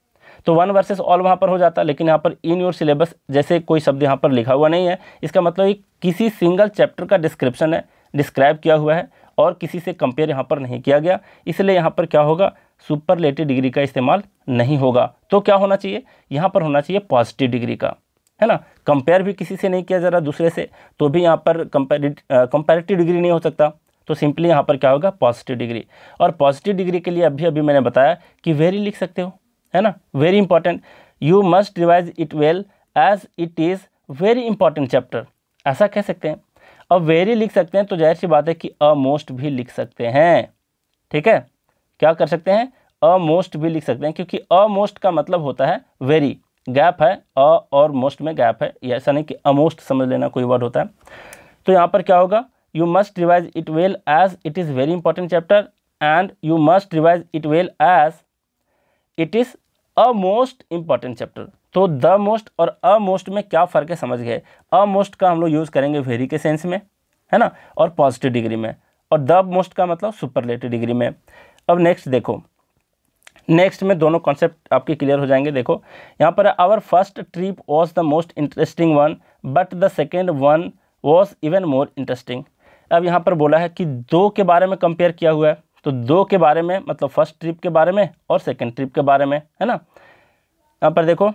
तो वन वर्सेस ऑल वहाँ पर हो जाता, लेकिन यहाँ पर इन योर सिलेबस जैसे कोई शब्द यहाँ पर लिखा हुआ नहीं है। इसका मतलब ये किसी सिंगल चैप्टर का डिस्क्रिप्शन है डिस्क्राइब किया हुआ है, और किसी से कंपेयर यहाँ पर नहीं किया गया। इसलिए यहाँ पर क्या होगा? सुपरलेटिव डिग्री का इस्तेमाल नहीं होगा। तो क्या होना चाहिए? यहाँ पर होना चाहिए पॉजिटिव डिग्री का। है ना? कंपेयर भी किसी से नहीं किया जा रहा, दूसरे से तो भी यहाँ पर कंपेरेटिव डिग्री नहीं हो सकता। तो सिंपली यहाँ पर क्या होगा? पॉजिटिव डिग्री और पॉजिटिव डिग्री के लिए अभी अभी मैंने बताया कि वेरी लिख सकते हो, है ना? Very important you must revise it well as it is very important chapter ऐसा कह सकते हैं। अब वेरी लिख सकते हैं तो ज़ाहिर सी बात है कि अ मोस्ट भी लिख सकते हैं। ठीक है? क्या कर सकते हैं? अ मोस्ट भी लिख सकते हैं, क्योंकि अ मोस्ट का मतलब होता है वेरी गैप है, अ और मोस्ट में गैप है ऐसा नहीं कि अमोस्ट समझ लेना कोई वर्ड होता है। तो यहाँ पर क्या होगा? You must revise it well as it is very important chapter and you must revise it well as it is a most important chapter तो द मोस्ट और अ मोस्ट में क्या फ़र्क है समझ गए? अ मोस्ट का हम लोग यूज़ करेंगे वेरी के सेंस में, है ना? और पॉजिटिव डिग्री में। और द मोस्ट का मतलब सुपरलेटिव डिग्री में। अब नेक्स्ट देखो। नेक्स्ट में दोनों कॉन्सेप्ट आपके क्लियर हो जाएँगे, देखो। यहाँ पर our first trip was the most interesting one but the second one was even more interesting अब यहाँ पर बोला है कि दो के बारे में कंपेयर किया हुआ है तो दो के बारे में मतलब फ़र्स्ट ट्रिप के बारे में और सेकेंड ट्रिप के बारे में, है ना? यहाँ पर देखो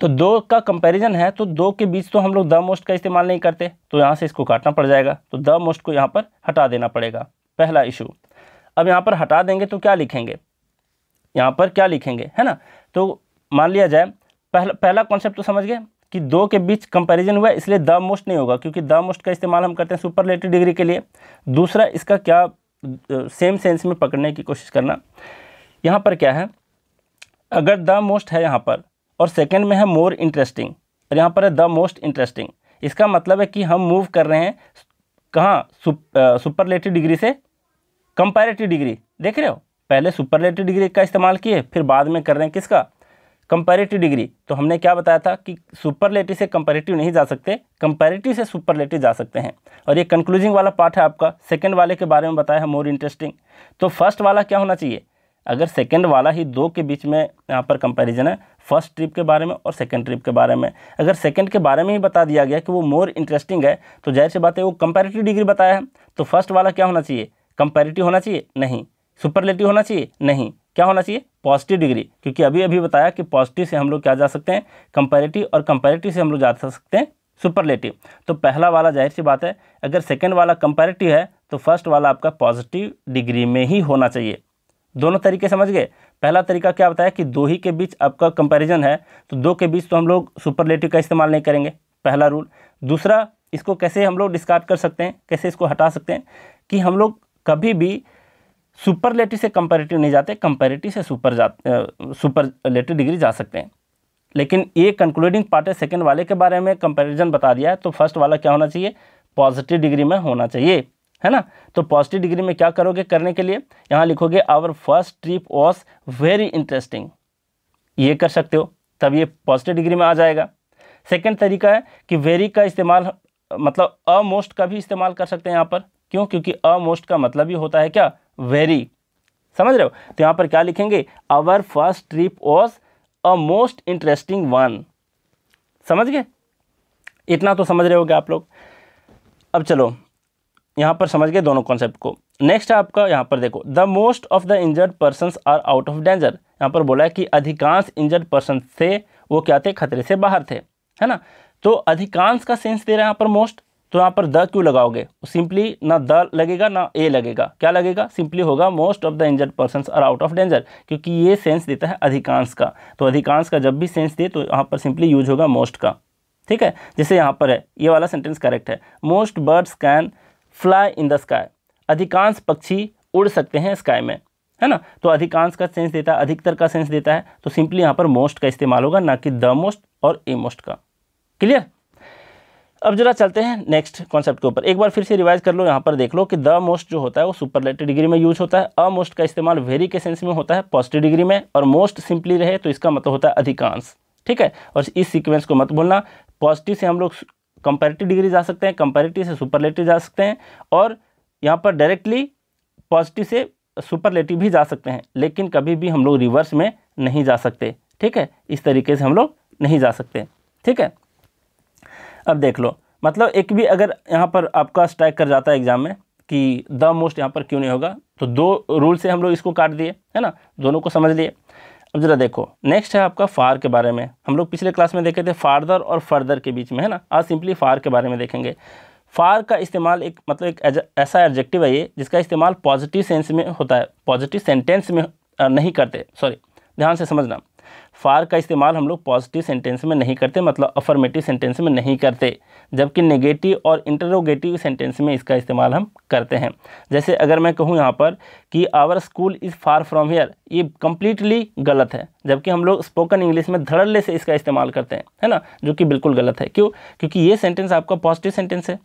तो दो का कंपैरिजन है तो दो के बीच तो हम लोग द मोस्ट का इस्तेमाल नहीं करते तो यहाँ से इसको काटना पड़ जाएगा तो द मोस्ट को यहाँ पर हटा देना पड़ेगा, पहला इशू अब यहाँ पर हटा देंगे तो क्या लिखेंगे? यहाँ पर क्या लिखेंगे, है ना? तो मान लिया जाए, पहला पहला कॉन्सेप्ट तो समझ गए कि दो के बीच कंपैरिजन हुआ, इसलिए द मोस्ट नहीं होगा, क्योंकि द मोस्ट का इस्तेमाल हम करते हैं सुपरलेटिव डिग्री के लिए। दूसरा, इसका क्या सेम सेंस में पकड़ने की कोशिश करना। यहाँ पर क्या है? अगर द मोस्ट है यहाँ पर, और सेकेंड में है मोर इंटरेस्टिंग और यहाँ पर है द मोस्ट इंटरेस्टिंग इसका मतलब है कि हम मूव कर रहे हैं कहाँ? सुपरलेटिव डिग्री से कंपैरेटिव डिग्री देख रहे हो? पहले सुपरलेटिव डिग्री का इस्तेमाल किए, फिर बाद में कर रहे हैं किसका? कंपैरेटिव डिग्री तो हमने क्या बताया था कि सुपरलेटिव से कंपेरेटिव नहीं जा सकते कंपेरेटिव से सुपरलेटिव जा सकते हैं। और ये कंक्लूजिंग वाला पार्ट है आपका। सेकंड वाले के बारे में बताया है मोर इंटरेस्टिंग तो फ़र्स्ट वाला क्या होना चाहिए? अगर सेकंड वाला ही दो के बीच में यहाँ पर कंपैरिजन है फ़र्स्ट ट्रिप के बारे में और सेकंड ट्रिप के बारे में। अगर सेकंड के बारे में ही बता दिया गया कि वो मोर इंटरेस्टिंग है तो ज़ाहिर सी बात है वो कंपैरेटिव डिग्री बताया है। तो फ़र्स्ट वाला क्या होना चाहिए? कंपैरेटिव होना चाहिए? नहीं। सुपरलेटिव होना चाहिए? नहीं। क्या होना चाहिए? Positive degree. क्योंकि अभी अभी बताया कि पॉजिटिव से हम लोग क्या जा सकते हैं? कंपेरेटिव और कंपेरेटिव से हम लोग जा सकते हैं सुपरलेटिव। तो पहला वाला ज़ाहिर सी बात है, अगर सेकेंड वाला कंपेरेटिव है तो फ़र्स्ट वाला आपका पॉजिटिव डिग्री में ही होना चाहिए। दोनों तरीके समझ गए? पहला तरीका क्या बताया कि दो ही के बीच आपका कंपैरिजन है तो दो के बीच तो हम लोग सुपरलेटिव का इस्तेमाल नहीं करेंगे। पहला रूल। दूसरा, इसको कैसे हम लोग डिस्कार्ड कर सकते हैं? कैसे इसको हटा सकते हैं? कि हम लोग कभी भी सुपरलेटिव से कंपेरेटिव नहीं जाते कंपेरेटिव से सुपर जा सुपरलेटिव डिग्री जा सकते हैं। लेकिन ये कंक्लूडिंग पार्ट है सेकेंड वाले के बारे में कंपेरिजन बता दिया है तो फ़र्स्ट वाला क्या होना चाहिए? पॉजिटिव डिग्री में होना चाहिए, है ना? तो पॉजिटिव डिग्री में क्या करोगे करने के लिए? यहाँ लिखोगे our first trip was very interesting ये कर सकते हो, तब ये पॉजिटिव डिग्री में आ जाएगा। सेकेंड तरीका है कि वेरी का इस्तेमाल मतलब अमोस्ट का भी इस्तेमाल कर सकते हैं यहाँ पर। क्यों? क्योंकि अमोस्ट का मतलब ही होता है क्या? वेरी समझ रहे हो? तो यहाँ पर क्या लिखेंगे? Our first trip was a most interesting one समझ गए? इतना तो समझ रहे होगे आप लोग। अब चलो, यहाँ पर समझ गए दोनों कॉन्सेप्ट को। नेक्स्ट है आपका यहाँ पर देखो the most of the injured person are out of danger यहाँ पर बोला है कि अधिकांश इंजर्ड पर्सन थे वो क्या थे? खतरे से बाहर थे, है ना? तो अधिकांश का सेंस दे रहा है यहाँ पर मोस्ट तो यहाँ पर द क्यों लगाओगे? सिंपली ना द लगेगा, ना ए लगेगा। क्या लगेगा? सिंपली होगा most of the injured person are out of danger क्योंकि ये सेंस देता है अधिकांश का। तो अधिकांश का जब भी सेंस दे तो यहाँ पर सिंपली यूज़ होगा मोस्ट का। ठीक है? जैसे यहाँ पर है, ये वाला सेंटेंस करेक्ट है। Most birds can fly in the sky अधिकांश पक्षी उड़ सकते हैं स्काई में। है ना? तो अधिकांश का सेंस देता है, अधिकतर का सेंस देता है। तो सिंपली यहाँ पर मोस्ट का इस्तेमाल होगा, ना कि द मोस्ट और ए मोस्ट का। क्लियर अब जरा चलते हैं नेक्स्ट कॉन्सेप्ट के ऊपर। एक बार फिर से रिवाइज कर लो, यहाँ पर देख लो कि द मोस्ट जो होता है वो सुपरलेटिव डिग्री में यूज़ होता है। अ मोस्ट का इस्तेमाल वेरी के सेंस में होता है पॉजिटिव डिग्री में, और मोस्ट सिंपली रहे तो इसका मतलब होता है अधिकांश। ठीक है? और इस सीक्वेंस को मत भूलना। पॉजिटिव से हम लोग कंपेरेटिव डिग्री जा सकते हैं कंपेरेटिव से सुपरलेटिव जा सकते हैं, और यहाँ पर डायरेक्टली पॉजिटिव से सुपरलेटिव भी जा सकते हैं, लेकिन कभी भी हम लोग रिवर्स में नहीं जा सकते। ठीक है? इस तरीके से हम लोग नहीं जा सकते। ठीक है? अब देख लो मतलब एक भी अगर यहाँ पर आपका स्ट्राइक कर जाता है एग्ज़ाम में कि द मोस्ट यहाँ पर क्यों नहीं होगा तो दो रूल से हम लोग इसको काट दिए, है ना? दोनों को समझ लिए। अब जरा देखो नेक्स्ट है आपका फार के बारे में। हम लोग पिछले क्लास में देखे थे फार्दर और फर्दर के बीच में, है ना? आज सिंपली फार के बारे में देखेंगे। फार का इस्तेमाल एक मतलब एक ऐसा एडजेक्टिव है ये, जिसका इस्तेमाल पॉजिटिव सेंस में होता है पॉजिटिव सेंटेंस में नहीं करते। सॉरी ध्यान से समझना। फार का इस्तेमाल हम लोग पॉजिटिव सेंटेंस में नहीं करते मतलब अफर्मेटिव सेंटेंस में नहीं करते, जबकि नेगेटिव और इंटरोगेटिव सेंटेंस में इसका इस्तेमाल हम करते हैं। जैसे अगर मैं कहूँ यहाँ पर कि our school is far from here ये कम्प्लीटली गलत है, जबकि हम लोग स्पोकन इंग्लिश में धड़ल्ले से इसका इस्तेमाल करते हैं, है ना, जो कि बिल्कुल गलत है। क्यों? क्योंकि ये सेंटेंस आपका पॉजिटिव सेंटेंस है।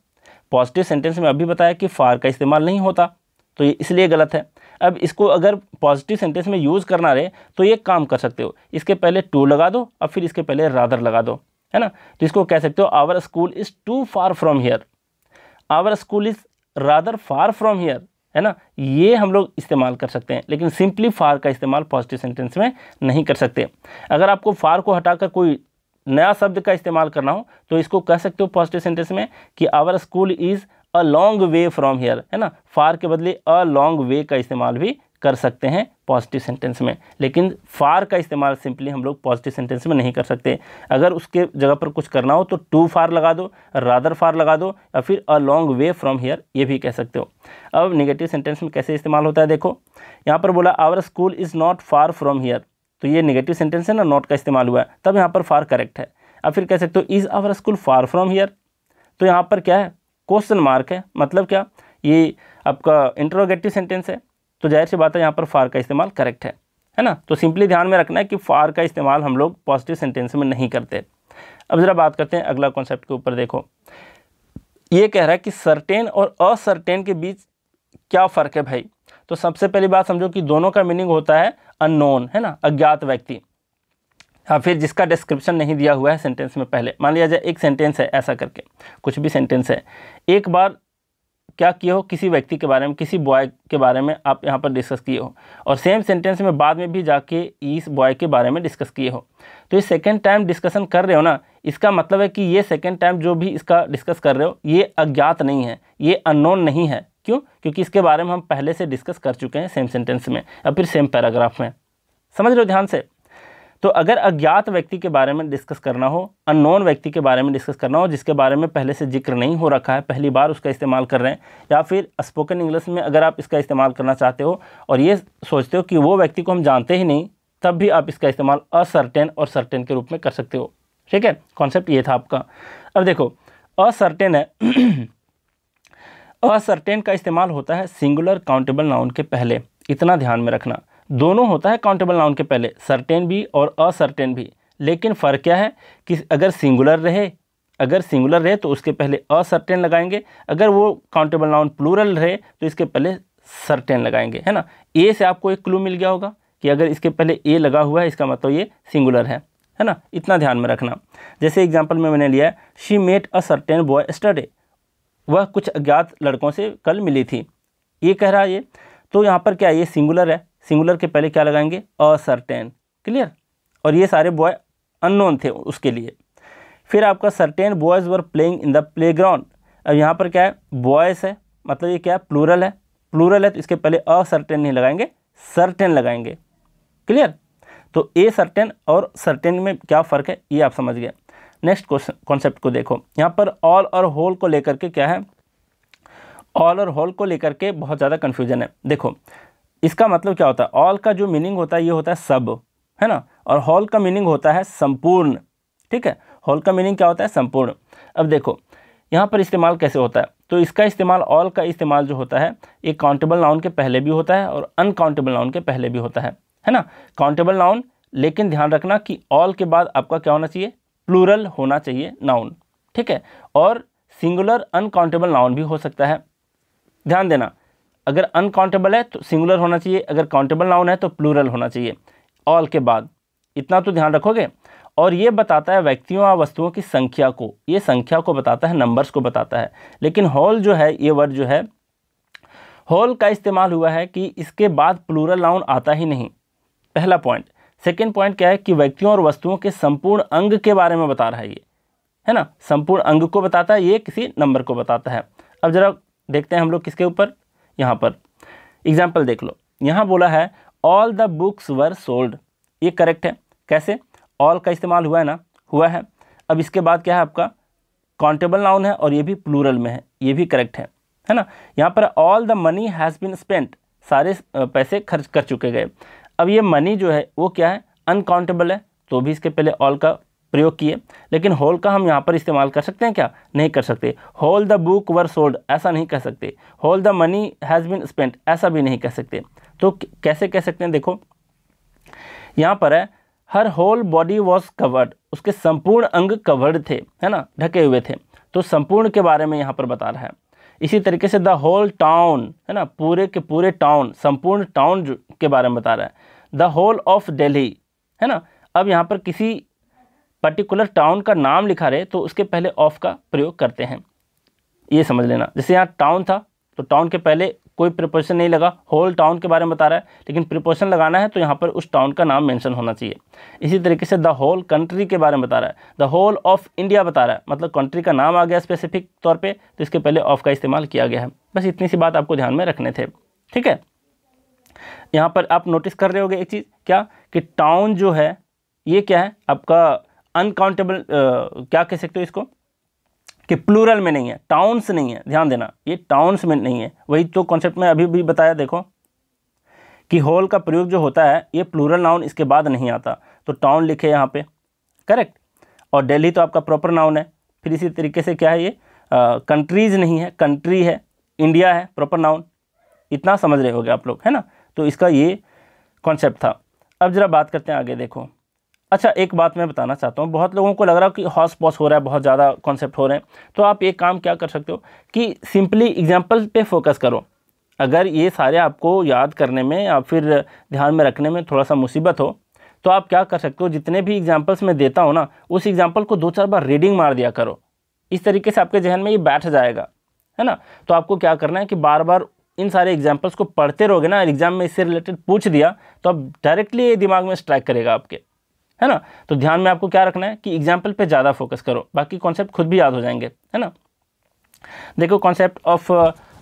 पॉजिटिव सेंटेंस में अभी बताया कि फार का इस्तेमाल नहीं होता तो ये इसलिए गलत है। अब इसको अगर पॉजिटिव सेंटेंस में यूज़ करना रहे तो ये काम कर सकते हो। इसके पहले टू लगा दो और फिर इसके पहले रादर लगा दो, है ना? तो इसको कह सकते हो our school is too far from here our school is rather far from here है ना? ये हम लोग इस्तेमाल कर सकते हैं, लेकिन सिंपली फार का इस्तेमाल पॉजिटिव सेंटेंस में नहीं कर सकते। अगर आपको फार को हटाकर कोई नया शब्द का इस्तेमाल करना हो तो इसको कह सकते हो पॉजिटिव सेंटेंस में कि our school is a long way from here है ना? फार के बदले अ लॉन्ग वे का इस्तेमाल भी कर सकते हैं पॉजिटिव सेंटेंस में। लेकिन फार का इस्तेमाल सिंपली हम लोग पॉजिटिव सेंटेंस में नहीं कर सकते। अगर उसके जगह पर कुछ करना हो तो टू फार लगा दो रादर फार लगा दो, या फिर a long way from here ये भी कह सकते हो। अब निगेटिव सेंटेंस में कैसे इस्तेमाल होता है देखो। यहाँ पर बोला our school is not far from here तो ये निगेटिव सेंटेंस है ना नॉट का इस्तेमाल हुआ है। तब यहाँ पर फार करेक्ट है। अब फिर कह सकते हो is our school far from here तो यहाँ पर क्या है? क्वेश्चन मार्क है। मतलब क्या? ये आपका इंट्रोगेटिव सेंटेंस है। तो ज़ाहिर सी बात है, यहाँ पर फार का इस्तेमाल करेक्ट है। है ना? तो सिंपली ध्यान में रखना है कि फार का इस्तेमाल हम लोग पॉजिटिव सेंटेंस में नहीं करते। अब ज़रा बात करते हैं अगला कॉन्सेप्ट के ऊपर, देखो। ये कह रहा है कि सर्टेन और असर्टेन के बीच क्या फ़र्क है भाई? तो सबसे पहली बात समझो कि दोनों का मीनिंग होता है अननोन है ना? अज्ञात व्यक्ति। हाँ फिर जिसका डिस्क्रिप्शन नहीं दिया हुआ है सेंटेंस में पहले, मान लिया जाए एक सेंटेंस है ऐसा करके, कुछ भी सेंटेंस है। एक बार क्या किए हो? किसी व्यक्ति के बारे में, किसी बॉय के बारे में आप यहाँ पर डिस्कस किए हो और सेम सेंटेंस में बाद में भी जाके इस बॉय के बारे में डिस्कस किए हो। तो ये सेकेंड टाइम डिस्कशन कर रहे हो ना, इसका मतलब है कि ये सेकेंड टाइम जो भी इसका डिस्कस कर रहे हो, ये अज्ञात नहीं है, ये अननोन नहीं है। क्यों? क्योंकि इसके बारे में हम पहले से डिस्कस कर चुके हैं सेम सेंटेंस में या फिर सेम पैराग्राफ में। समझ रहे हो ध्यान से? तो अगर अज्ञात व्यक्ति के बारे में डिस्कस करना हो अननोन व्यक्ति के बारे में डिस्कस करना हो, जिसके बारे में पहले से ज़िक्र नहीं हो रखा है, पहली बार उसका इस्तेमाल कर रहे हैं, या फिर स्पोकन इंग्लिश में अगर आप इसका इस्तेमाल करना चाहते हो और ये सोचते हो कि वो व्यक्ति को हम जानते ही नहीं, तब भी आप इसका इस्तेमाल असर्टेन और सर्टेन के रूप में कर सकते हो। ठीक है? कॉन्सेप्ट ये था आपका। अब देखो, असर्टेन है, [CLEARS THROAT] असर्टेन का इस्तेमाल होता है सिंगुलर काउंटेबल नाउन के पहले। इतना ध्यान में रखना। दोनों होता है काउंटेबल नाउन के पहले सर्टेन भी और असर्टेन भी। लेकिन फ़र्क क्या है कि अगर सिंगुलर रहे, अगर सिंगुलर रहे तो उसके पहले असर्टेन लगाएँगे, अगर वो काउंटेबल नाउन प्लूरल रहे तो इसके पहले सर्टेन लगाएँगे, है ना? ए से आपको एक क्लू मिल गया होगा कि अगर इसके पहले ए लगा हुआ है, इसका मतलब ये सिंगुलर है है ना? इतना ध्यान में रखना। जैसे एग्ज़ाम्पल में मैंने लिया she met a certain boy yesterday वह कुछ अज्ञात लड़कों से कल मिली थी। ये कह रहा है ये तो यहाँ पर क्या ये सिंगुलर है? सिंगुलर के पहले क्या लगाएँगे? A certain. क्लियर? और ये सारे बॉय अननोन थे उसके लिए। फिर आपका certain boys were playing in the playground अब यहाँ पर क्या है? बॉयज़ है। मतलब ये क्या है? प्लूरल है। प्लूरल है तो इसके पहले असर्टेन नहीं लगाएँगे सर्टेन लगाएँगे। क्लियर? तो ए सर्टेन और सर्टेन में क्या फ़र्क है? ये आप समझ गए। नेक्स्ट क्वेश्चन कॉन्सेप्ट को देखो। यहाँ पर ऑल और होल को लेकर के क्या है? ऑल और होल को लेकर के बहुत ज़्यादा कन्फ्यूज़न है। देखो इसका मतलब क्या होता है? ऑल का जो मीनिंग होता है, ये होता है सब है ना? और हॉल का मीनिंग होता है संपूर्ण, ठीक है? हॉल का मीनिंग क्या होता है? संपूर्ण। अब देखो, यहाँ पर इस्तेमाल कैसे होता है? तो इसका इस्तेमाल ऑल का इस्तेमाल जो होता है ये काउंटेबल नाउन के पहले भी होता है और अनकाउंटेबल नाउन के पहले भी होता है है ना? काउंटेबल नाउन लेकिन ध्यान रखना कि ऑल के बाद आपका क्या होना चाहिए? प्लूरल होना चाहिए नाउन ठीक है? और सिंगुलर अनकाउंटेबल नाउन भी हो सकता है। ध्यान देना अगर अनकाउंटेबल है तो सिंगुलर होना चाहिए। अगर काउंटेबल नाउन है तो प्लूरल होना चाहिए। ऑल के बाद। इतना तो ध्यान रखोगे? और ये बताता है व्यक्तियों या वस्तुओं की संख्या को। ये संख्या को बताता है नंबर्स को बताता है। लेकिन हॉल जो है, ये वर्ड जो है हॉल का इस्तेमाल हुआ है कि इसके बाद प्लूरल नाउन आता ही नहीं। पहला पॉइंट सेकेंड पॉइंट क्या है कि व्यक्तियों और वस्तुओं के संपूर्ण अंग के बारे में बता रहा है ये। है ना? संपूर्ण अंग को बताता है, ये किसी नंबर को बताता है। अब ज़रा देखते हैं हम लोग किसके ऊपर। यहाँ पर। एग्ज़ाम्पल देख लो। यहाँ बोला है all the books were sold ये करेक्ट है। कैसे? ऑल का इस्तेमाल हुआ है ना? हुआ है। अब इसके बाद क्या है आपका? काउंटेबल नाउन है और ये भी प्लूरल में है। ये भी करेक्ट है। है ना? यहाँ पर all the money has been spent सारे पैसे खर्च कर चुके गए। अब ये मनी जो है, वो क्या है? अनकाउंटेबल है। तो भी इसके पहले ऑल का प्रयोग किए। लेकिन होल का हम यहाँ पर इस्तेमाल कर सकते हैं क्या? नहीं कर सकते। Whole the book were sold, ऐसा नहीं कह सकते। Whole the money has been spent, ऐसा भी नहीं कह सकते। तो कैसे कह सकते हैं? देखो, यहाँ पर है, her whole body was covered, उसके संपूर्ण अंग कवर्ड थे, है ना? ढके हुए थे। तो संपूर्ण के बारे में यहाँ पर बता रहा है। इसी तरीके से द होल टाउन, है ना? पूरे के पूरे टाउन, संपूर्ण टाउन के बारे में बता रहा है। द होल ऑफ़ दिल्ली है ना? अब यहाँ पर किसी पर्टिकुलर टाउन का नाम लिखा रहे तो उसके पहले ऑफ़ का प्रयोग करते हैं। ये समझ लेना। जैसे यहाँ टाउन था तो टाउन के पहले कोई प्रिपोजिशन नहीं लगा। होल टाउन के बारे में बता रहा है, लेकिन प्रिपोजिशन लगाना है तो यहाँ पर उस टाउन का नाम मेंशन होना चाहिए। इसी तरीके से द होल कंट्री के बारे में बता रहा है। द होल ऑफ़ इंडिया बता रहा है मतलब कंट्री का नाम आ गया स्पेसिफिक तौर पर तो इसके पहले ऑफ़ का इस्तेमाल किया गया है। बस इतनी सी बात आपको ध्यान में रखने थे। ठीक है? यहाँ पर आप नोटिस कर रहे होगे एक चीज़। क्या? कि टाउन जो है, ये क्या है? आपका अनकाउंटेबल क्या कह सकते हो इसको? कि प्लूरल में नहीं है टाउन्स नहीं है, ध्यान देना, ये टाउन्स में नहीं है। वही तो कॉन्सेप्ट में अभी भी बताया, देखो, कि होल का प्रयोग जो होता है, ये प्लूरल नाउन इसके बाद नहीं आता। तो टाउन लिखे यहाँ पे करेक्ट और दिल्ली तो आपका प्रॉपर नाउन है। फिर इसी तरीके से क्या है ये? कंट्रीज़ नहीं है कंट्री है इंडिया है प्रॉपर नाउन इतना समझ रहे होगे आप लोग, है ना? तो इसका ये कॉन्सेप्ट था। अब ज़रा बात करते हैं आगे, देखो। अच्छा एक बात मैं बताना चाहता हूँ। बहुत लोगों को लग रहा है कि हॉस पॉस हो रहा है, बहुत ज़्यादा कॉन्सेप्ट हो रहे हैं। तो आप एक काम क्या कर सकते हो कि सिंपली एग्ज़ाम्पल पे फोकस करो। अगर ये सारे आपको याद करने में या फिर ध्यान में रखने में थोड़ा सा मुसीबत हो तो आप क्या कर सकते हो, जितने भी एग्जाम्पल्स मैं देता हूँ ना, उस एग्ज़ाम्पल को दो चार बार रीडिंग मार दिया करो। इस तरीके से आपके जहन में ये बैठ जाएगा, है ना? तो आपको क्या करना है कि बार बार इन सारे एग्जाम्पल्स को पढ़ते रहोगे ना एग्ज़ाम में इससे रिलेटेड पूछ दिया तो आप डायरेक्टली ये दिमाग में स्ट्राइक करेगा आपके। है ना? तो ध्यान में आपको क्या रखना है कि एग्ज़ाम्पल पे ज़्यादा फोकस करो। बाकी कॉन्सेप्ट खुद भी याद हो जाएँगे, है ना? देखो concept of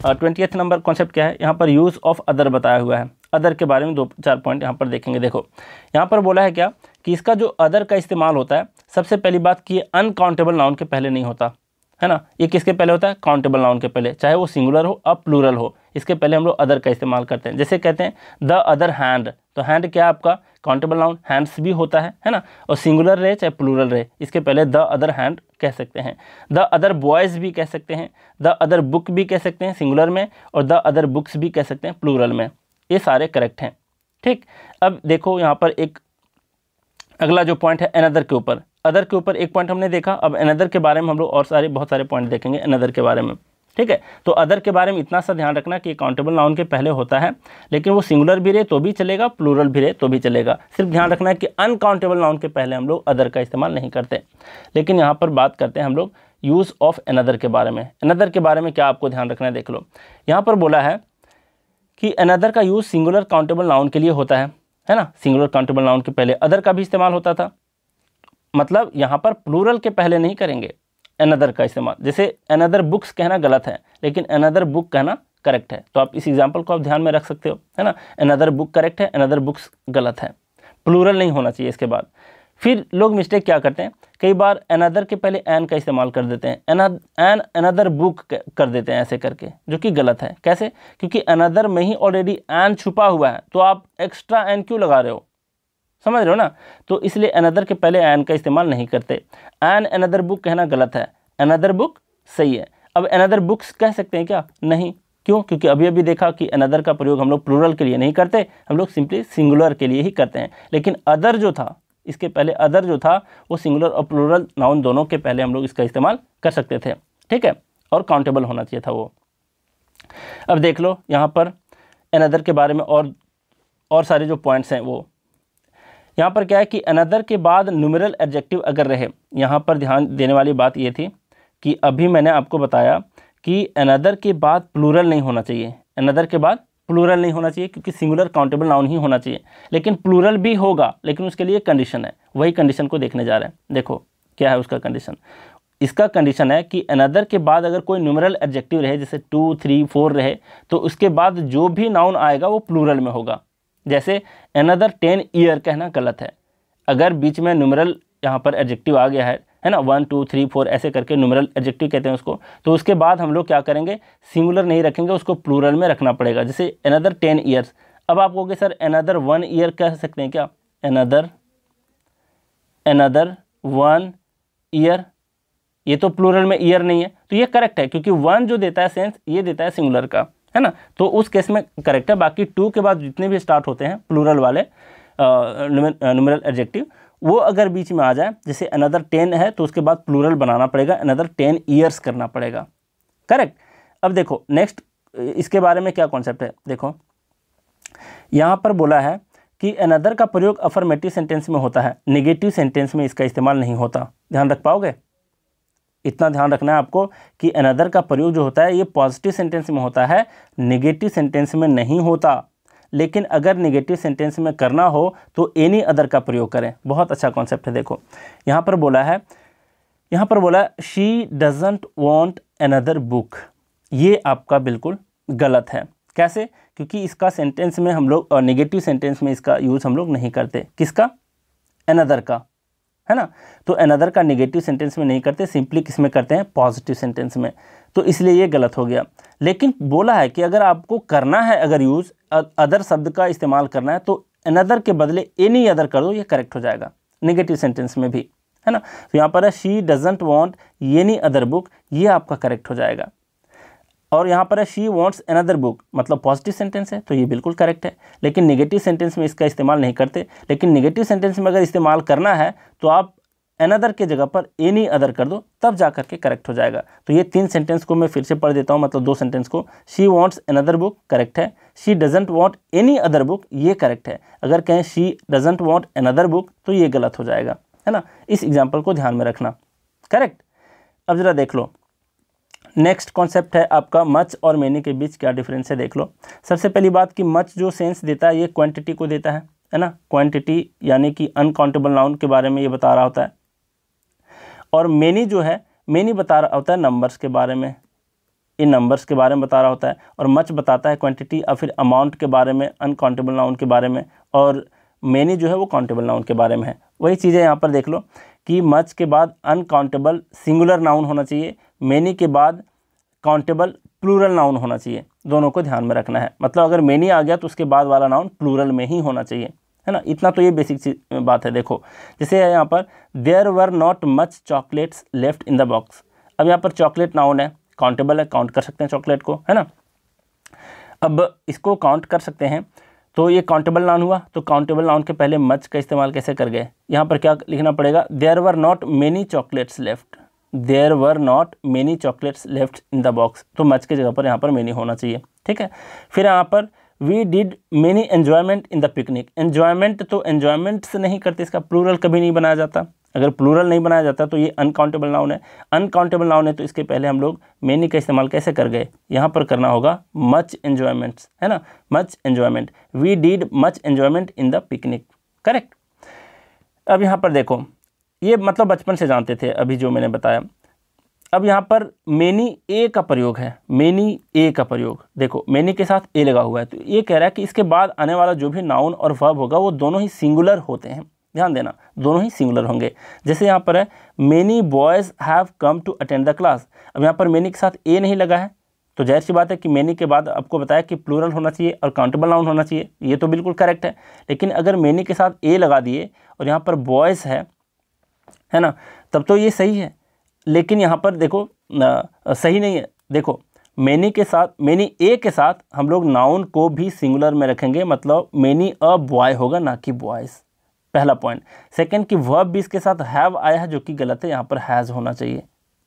twenty number concept क्या है? यहाँ पर यूज़ ऑफ़ अदर बताया हुआ है। अदर के बारे में दो चार पॉइंट यहाँ पर देखेंगे। देखो, यहाँ पर बोला है क्या कि इसका जो अदर का इस्तेमाल होता है, सबसे पहली बात कि ये अनकाउंटेबल नाउन के पहले नहीं होता, है ना? ये किसके पहले होता है? काउंटेबल नाउन के पहले। चाहे वो सिंगुलर हो अब प्लूरल हो, इसके पहले हम लोग अदर का इस्तेमाल करते हैं। जैसे कहते हैं द अदर हैंड तो हैंड क्या आपका? काउंटेबल नाउन हैंड्स भी होता है है ना? और सिंगुलर रहे चाहे प्लूरल रहे इसके पहले द अदर हैंड कह सकते हैं। द अदर बॉयज़ भी कह सकते हैं द अदर बुक भी कह सकते हैं सिंगुलर में, और द अदर बुक्स भी कह सकते हैं प्लूरल में। ये सारे करेक्ट हैं, ठीक? अब देखो यहाँ पर एक, अगला जो पॉइंट है एनदर के ऊपर। अदर के ऊपर एक पॉइंट हमने देखा, अब एनदर के बारे में हम लोग और सारे, बहुत सारे पॉइंट देखेंगे एनदर के बारे में। ठीक है? तो अदर के बारे में इतना सा ध्यान रखना कि काउंटेबल नाउन के पहले होता है, लेकिन वो सिंगुलर भी रहे तो भी चलेगा प्लूरल भी रहे तो भी चलेगा। सिर्फ़ ध्यान रखना है कि अनकाउंटेबल नाउन के पहले हम लोग अदर का इस्तेमाल नहीं करते। लेकिन यहाँ पर बात करते हैं हम लोग यूज़ ऑफ़ अनदर के बारे में। अनदर के बारे में क्या आपको ध्यान रखना है देख लो। यहाँ पर बोला है कि अनदर का यूज़ सिंगुलर काउंटेबल नाउन के लिए होता है है ना? सिंगुलर काउंटेबल नाउन के पहले अदर का भी इस्तेमाल होता था। मतलब यहाँ पर प्लूरल के पहले नहीं करेंगे। अनदर का इस्तेमाल। जैसे अनदर बुक्स कहना गलत है, लेकिन अनदर बुक कहना करेक्ट है। तो आप इस एग्ज़ाम्पल को आप ध्यान में रख सकते हो, है ना? अनदर बुक करेक्ट है अनदर बुक्स गलत है। प्लूरल नहीं होना चाहिए इसके बाद। फिर लोग मिस्टेक क्या करते हैं? कई बार अनदर के पहले एन का इस्तेमाल कर देते हैं। एन अनदर बुक कर देते हैं ऐसे करके, जो कि गलत है। कैसे? क्योंकि अनदर में ही ऑलरेडी एन छुपा हुआ है। तो आप एक्स्ट्रा एन क्यों लगा रहे हो? समझ रहे हो ना? तो इसलिए अनदर के पहले एन का इस्तेमाल नहीं करते। एन अनदर बुक कहना गलत है। अनदर बुक सही है। अब अनदर बुक्स कह सकते हैं क्या? नहीं। क्यों? क्योंकि अभी अभी देखा कि अनदर का प्रयोग हम लोग प्लूरल के लिए नहीं करते, हम लोग सिंपली सिंगुलर के लिए ही करते हैं। लेकिन अदर जो था, इसके पहले अदर जो था, वो सिंगुलर और प्लूरल नाउन दोनों के पहले हम लोग इसका इस्तेमाल कर सकते थे। ठीक है? और काउंटेबल होना चाहिए था वो। अब देख लो, यहाँ पर अनदर के बारे में और और सारे जो पॉइंट्स हैं वो। यहाँ पर क्या है कि अनदर के बाद न्यूमरल एडजेक्टिव अगर रहे, यहाँ पर ध्यान देने वाली बात ये थी कि अभी मैंने आपको बताया कि अनदर के बाद प्लूरल नहीं होना चाहिए। अनदर के बाद प्लूरल नहीं होना चाहिए क्योंकि सिंगुलर काउंटेबल नाउन ही होना चाहिए। लेकिन प्लूरल भी होगा, लेकिन उसके लिए कंडीशन है। वही कंडीशन को देखने जा रहे हैं। देखो, क्या है उसका कंडीशन इसका कंडीशन है कि अनदर के बाद अगर कोई न्यूमरल एडजेक्टिव रहे, जैसे टू थ्री फोर रहे तो उसके बाद जो भी नाउन आएगा वो प्लूरल में होगा। जैसे अनदर टेन ईयर कहना गलत है। अगर बीच में न्यूमरल यहाँ पर एडजेक्टिव आ गया है है ना? वन टू थ्री फोर ऐसे करके नुमरल एडजेक्टिव कहते हैं उसको तो उसके बाद हम लोग क्या करेंगे? सिंगुलर नहीं रखेंगे, उसको प्लूरल में रखना पड़ेगा, जैसे अनदर टेन ईयर्स अब आप कहोगे, सर अनदर वन ईयर कह सकते हैं क्या? अनदर अनदर वन ईयर ये तो प्लूरल में ईयर नहीं है तो ये करेक्ट है, क्योंकि वन जो देता है सेंस ये देता है सिंगुलर का। है ना? तो उस केस में करेक्ट है। बाकी टू के बाद जितने भी स्टार्ट होते हैं प्लूरल वाले न्यूमरल एडजेक्टिव वो अगर बीच में आ जाए, जैसे अनदर टेन है तो उसके बाद प्लूरल बनाना पड़ेगा अनदर टेन ईयर्स करना पड़ेगा। करेक्ट अब देखो नेक्स्ट इसके बारे में क्या कॉन्सेप्ट है? देखो, यहाँ पर बोला है कि अनदर का प्रयोग अफर्मेटिव सेंटेंस में होता है निगेटिव सेंटेंस में इसका इस्तेमाल नहीं होता। ध्यान रख पाओगे? इतना ध्यान रखना है आपको कि अनदर का प्रयोग जो होता है, ये पॉजिटिव सेंटेंस में होता है निगेटिव सेंटेंस में नहीं होता। लेकिन अगर निगेटिव सेंटेंस में करना हो तो एनी अदर का प्रयोग करें। बहुत अच्छा कॉन्सेप्ट है, देखो। यहाँ पर बोला है, यहाँ पर बोला she doesn't want another book ये आपका बिल्कुल गलत है। कैसे? क्योंकि इसका सेंटेंस में हम लोग निगेटिव सेंटेंस में इसका यूज़ हम लोग नहीं करते। किसका? अनदर का। है ना? तो अनदर का नेगेटिव सेंटेंस में नहीं करते सिंपली किसमें करते हैं? पॉजिटिव सेंटेंस में। तो इसलिए ये गलत हो गया। लेकिन बोला है कि अगर आपको करना है, अगर यूज़ अदर शब्द का इस्तेमाल करना है तो अनदर के बदले एनी अदर कर दो, ये करेक्ट हो जाएगा। नेगेटिव सेंटेंस में भी। है ना? तो यहाँ पर है she doesn't want any other book ये आपका करेक्ट हो जाएगा। और यहाँ पर है शी वॉन्ट्स अनदर बुक मतलब पॉजिटिव सेंटेंस है तो ये बिल्कुल करेक्ट है. लेकिन नेगेटिव सेंटेंस में इसका इस्तेमाल नहीं करते. लेकिन नेगेटिव सेंटेंस में अगर इस्तेमाल करना है तो आप अनदर के जगह पर एनी अदर कर दो, तब जा करके करेक्ट हो जाएगा. तो ये तीन सेंटेंस को मैं फिर से पढ़ देता हूँ मतलब दो सेंटेंस को. She wants another book correct है. She doesn't want any other book ये करेक्ट है. अगर कहें she doesn't want another book तो ये गलत हो जाएगा. है ना? इस एग्ज़ाम्पल को ध्यान में रखना. करेक्ट अब ज़रा देख लो. नेक्स्ट कॉन्सेप्ट है आपका मच और मेनी के बीच क्या डिफरेंस है देख लो। सबसे पहली बात कि मच जो सेंस देता है, ये क्वांटिटी को देता है है ना? क्वांटिटी यानी कि अनकाउंटेबल नाउन के बारे में ये बता रहा होता है। और मेनी जो है मेनी बता रहा होता है नंबर्स के बारे में। इन नंबर्स के बारे में बता रहा होता है और मच बताता है क्वांटिटी और फिर अमाउंट के बारे में अनकाउंटेबल नाउन के बारे में और मेनी जो है वो काउंटेबल नाउन के बारे में है। वही चीज़ें यहाँ पर देख लो कि मच के बाद अनकाउंटेबल सिंगुलर नाउन होना चाहिए मेनी के बाद काउंटेबल प्लूरल नाउन होना चाहिए। दोनों को ध्यान में रखना है। मतलब अगर मेनी आ गया तो उसके बाद वाला नाउन प्लूरल में ही होना चाहिए। है ना? इतना तो ये बेसिक बात है। देखो, जैसे यहाँ पर there were not much chocolates left in the box अब यहाँ पर चॉकलेट नाउन है। काउंटेबल है। काउंट कर सकते हैं चॉकलेट को। है ना? अब इसको काउंट कर सकते हैं। तो ये काउंटेबल नाउन हुआ। तो काउंटेबल नाउन के पहले मच का इस्तेमाल कैसे कर गए? यहाँ पर क्या लिखना पड़ेगा? There were not many chocolates left there were not many chocolates left in the box तो मच की जगह पर यहाँ पर मेनी होना चाहिए, ठीक है? फिर यहाँ पर we did many enjoyment in the picnic enjoyment तो एन्जॉयमेंट से नहीं करते, इसका प्लूरल कभी नहीं बनाया जाता। अगर प्लूरल नहीं बनाया जाता तो ये अनकाउंटेबल नाउन है। अनकाउंटेबल नाउन है तो इसके पहले हम लोग मेनी का इस्तेमाल कैसे कर गए? यहाँ पर करना होगा मच एन्जॉयमेंट्स है ना? Much enjoyment we did much enjoyment in the picnic correct अब यहाँ पर देखो ये मतलब बचपन से जानते थे, अभी जो मैंने बताया। अब यहाँ पर मेनी ए का प्रयोग है, मेनी ए का प्रयोग। देखो, मेनी के साथ ए लगा हुआ है तो ये कह रहा है कि इसके बाद आने वाला जो भी नाउन और वर्ब होगा, वो दोनों ही सिंगुलर होते हैं। ध्यान देना, दोनों ही सिंगुलर होंगे। जैसे यहाँ पर है, many boys have come to attend the class. अब यहाँ पर मेनी के साथ ए नहीं लगा है तो ज़ाहिर सी बात है कि मेनी के बाद आपको बताया कि प्लूरल होना चाहिए और काउंटेबल नाउन होना चाहिए, ये तो बिल्कुल करेक्ट है। लेकिन अगर मेनी के साथ ए लगा दिए और यहाँ पर बॉयज़ है है ना? तब तो ये सही है। लेकिन यहाँ पर देखो आ, सही नहीं है। देखो मैनी के साथ मैनी ए के साथ हम लोग नाउन को भी सिंगुलर में रखेंगे मतलब मैनी अ बॉय होगा ना कि बॉयज़ पहला पॉइंट सेकंड कि वर्ब भी इसके साथ हैव आया है जो कि गलत है यहाँ पर हैज़ होना चाहिए।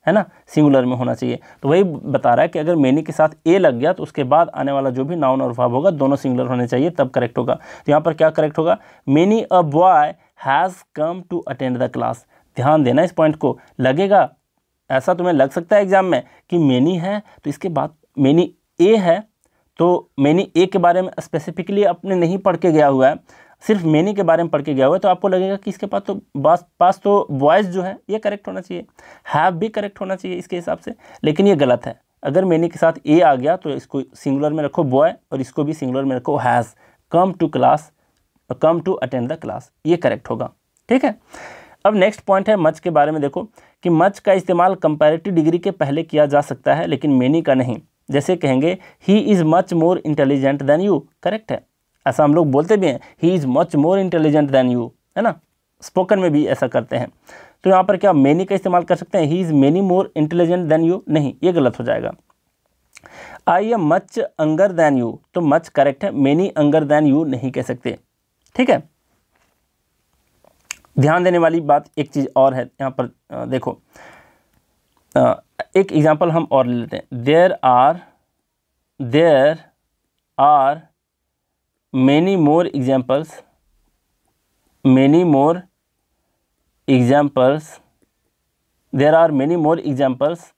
है ना? सिंगुलर में होना चाहिए। तो वही बता रहा है कि अगर मैनी के साथ ए लग गया तो उसके बाद आने वाला जो भी नाउन और वर्ब होगा दोनों सिंगुलर होने चाहिए तब करेक्ट होगा। तो यहाँ पर क्या करेक्ट होगा? Many a boy has come to attend the class ध्यान देना इस पॉइंट को। लगेगा, ऐसा तुम्हें लग सकता है एग्ज़ाम में कि मैनी है तो इसके बाद मैनी ए है तो मैनी ए के बारे में स्पेसिफिकली अपने नहीं पढ़ के गया हुआ है, सिर्फ़ मैनी के बारे में पढ़ के गया हुआ है तो आपको लगेगा कि इसके पास तो पास पास तो वॉइस जो है, ये करेक्ट होना चाहिए। हैव भी करेक्ट होना चाहिए इसके हिसाब से, लेकिन ये गलत है। अगर मैनी के साथ ए आ गया तो इसको सिंगुलर में रखो बॉय और इसको भी सिंगुलर में रखो has come to class come to attend the class ये करेक्ट होगा। ठीक है? अब नेक्स्ट पॉइंट है मच के बारे में देखो कि मच का इस्तेमाल कंपैरेटिव डिग्री के पहले किया जा सकता है, लेकिन मेनी का नहीं। जैसे कहेंगे he is much more intelligent than you correct है। ऐसा हम लोग बोलते भी हैं he is much more intelligent than you है ना? स्पोकन में भी ऐसा करते हैं। तो यहाँ पर क्या मेनी का इस्तेमाल कर सकते हैं? He is many more intelligent than you नहीं, ये गलत हो जाएगा। I am much younger than you तो मच करेक्ट है मेनी अंगर दैन यू नहीं कह सकते। ठीक है? ध्यान देने वाली बात एक चीज़ और है, यहाँ पर देखो एक एग्जांपल हम और ले लेते हैं। There are there are many more examples many more examples there are many more examples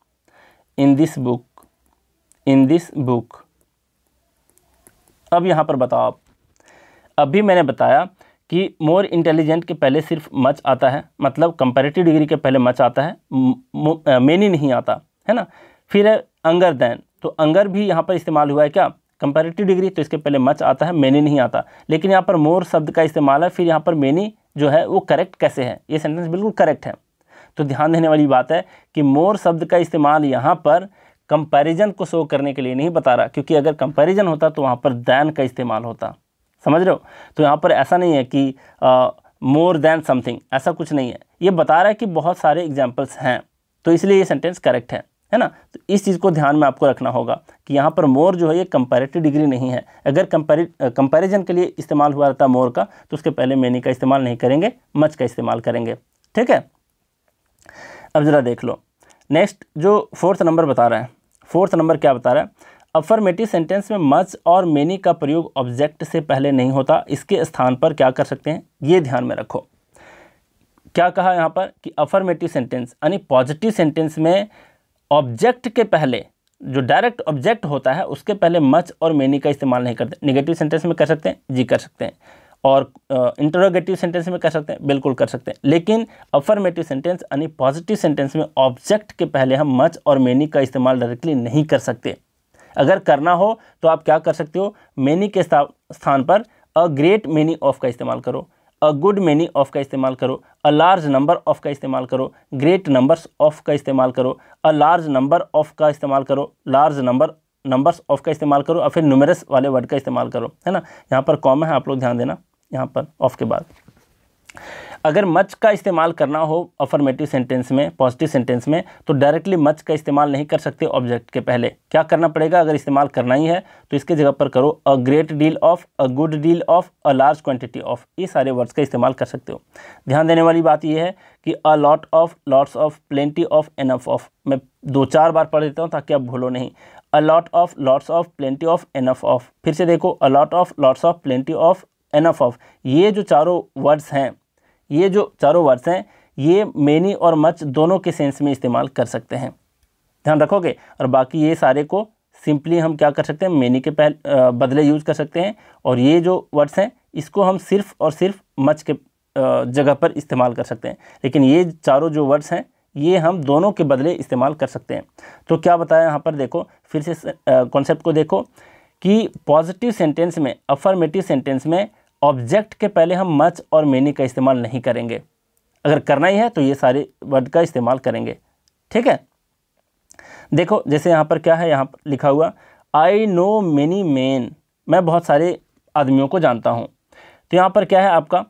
in this book in this book अब यहाँ पर बताओ आप। अभी मैंने बताया कि मोर इंटेलिजेंट के पहले सिर्फ़ मच आता है मतलब कंपेरेटिव डिग्री के पहले मच आता है मेनी नहीं आता, है ना? फिर है अंगर दैन तो अंगर भी यहाँ पर इस्तेमाल हुआ है क्या? कंपेरेटिव डिग्री तो इसके पहले मच आता है मेनी नहीं आता। लेकिन यहाँ पर मोर शब्द का इस्तेमाल है, फिर यहाँ पर मेनी जो है, वो करेक्ट कैसे है? ये सेंटेंस बिल्कुल करेक्ट है। तो ध्यान देने वाली बात है कि मोर शब्द का इस्तेमाल यहाँ पर कंपैरिजन को शो करने के लिए नहीं बता रहा, क्योंकि अगर कंपैरिजन होता तो वहाँ पर दैन का इस्तेमाल होता। समझ रहे हो? तो यहाँ पर ऐसा नहीं है कि मोर देन समथिंग ऐसा कुछ नहीं है। ये बता रहा है कि बहुत सारे एग्जाम्पल्स हैं तो इसलिए ये सेंटेंस करेक्ट है है ना? तो इस चीज़ को ध्यान में आपको रखना होगा कि यहाँ पर मोर जो है ये कंपेरेटिव डिग्री नहीं है। अगर कंपेरि कंपैरिजन के लिए इस्तेमाल हुआ रहता मोर का तो उसके पहले मैनी का इस्तेमाल नहीं करेंगे मच का इस्तेमाल करेंगे, ठीक है? अब ज़रा देख लो। नेक्स्ट जो फोर्थ नंबर बता रहा है फोर्थ नंबर क्या बता रहा है? अफर्मेटिव सेंटेंस में मच और मेनी का प्रयोग ऑब्जेक्ट से पहले नहीं होता। इसके स्थान पर क्या कर सकते हैं? ये ध्यान में रखो। क्या कहा यहाँ पर? कि अफर्मेटिव सेंटेंस यानी पॉजिटिव सेंटेंस में ऑब्जेक्ट के पहले जो डायरेक्ट ऑब्जेक्ट होता है उसके पहले मच और मेनी का इस्तेमाल नहीं करते। निगेटिव सेंटेंस में कर सकते हैं? जी कर सकते हैं। और इंटरोगेटिव uh, सेंटेंस में कर सकते हैं? बिल्कुल कर सकते हैं। लेकिन अफर्मेटिव सेंटेंस यानी पॉजिटिव सेंटेंस में ऑब्जेक्ट के पहले हम मच और मेनी का इस्तेमाल डायरेक्टली नहीं कर सकते। अगर करना हो तो आप क्या कर सकते हो? मैनी के स्थान पर अ ग्रेट मैनी ऑफ़ का इस्तेमाल करो। अ गुड मैनी ऑफ़ का इस्तेमाल करो। अ लार्ज नंबर ऑफ़ का इस्तेमाल करो। ग्रेट नंबर्स ऑफ़ का इस्तेमाल करो। अ लार्ज नंबर ऑफ़ का इस्तेमाल करो। लार्ज नंबर नंबर्स ऑफ़ का इस्तेमाल करो। और फिर न्यूमरस वाले वर्ड का इस्तेमाल करो। है ना? यहाँ पर कॉम है, आप लोग ध्यान देना। यहाँ पर ऑफ़ के बाद। अगर मच का इस्तेमाल करना हो अफर्मेटिव सेंटेंस में पॉजिटिव सेंटेंस में तो डायरेक्टली मच का इस्तेमाल नहीं कर सकते ऑब्जेक्ट के पहले। क्या करना पड़ेगा? अगर इस्तेमाल करना ही है तो इसके जगह पर करो a great deal of a good deal of a large quantity of ये सारे वर्ड्स का इस्तेमाल कर सकते हो। ध्यान देने वाली बात यह है कि a lot of lots of plenty of enough of मैं दो चार बार पढ़ देता हूँ ताकि आप भूलो नहीं। A lot of lots of plenty of enough of फिर से देखो a lot of lots of plenty of enough of ये जो चारों वर्ड्स हैं ये जो चारों वर्ड्स हैं, ये मैनी और मच दोनों के सेंस में इस्तेमाल कर सकते हैं। ध्यान रखोगे? और बाकी ये सारे को सिंपली हम क्या कर सकते हैं? मैनी के पहले बदले यूज़ कर सकते हैं। और ये जो वर्ड्स हैं, इसको हम सिर्फ़ और सिर्फ़ मच के जगह पर इस्तेमाल कर सकते हैं। लेकिन ये चारों जो वर्ड्स हैं, ये हम दोनों के बदले इस्तेमाल कर सकते हैं। तो क्या बताया यहाँ पर देखो, फिर से कॉन्सेप्ट को देखो कि पॉजिटिव सेंटेंस में अफर्मेटिव सेंटेंस में ऑब्जेक्ट के पहले हम मच और मेनी का इस्तेमाल नहीं करेंगे। अगर करना ही है तो ये सारे वर्ड का इस्तेमाल करेंगे। ठीक है? देखो, जैसे यहाँ पर क्या है? यहाँ पर लिखा हुआ आई नो मेनी मैन मैं बहुत सारे आदमियों को जानता हूँ। तो यहाँ पर क्या है आपका?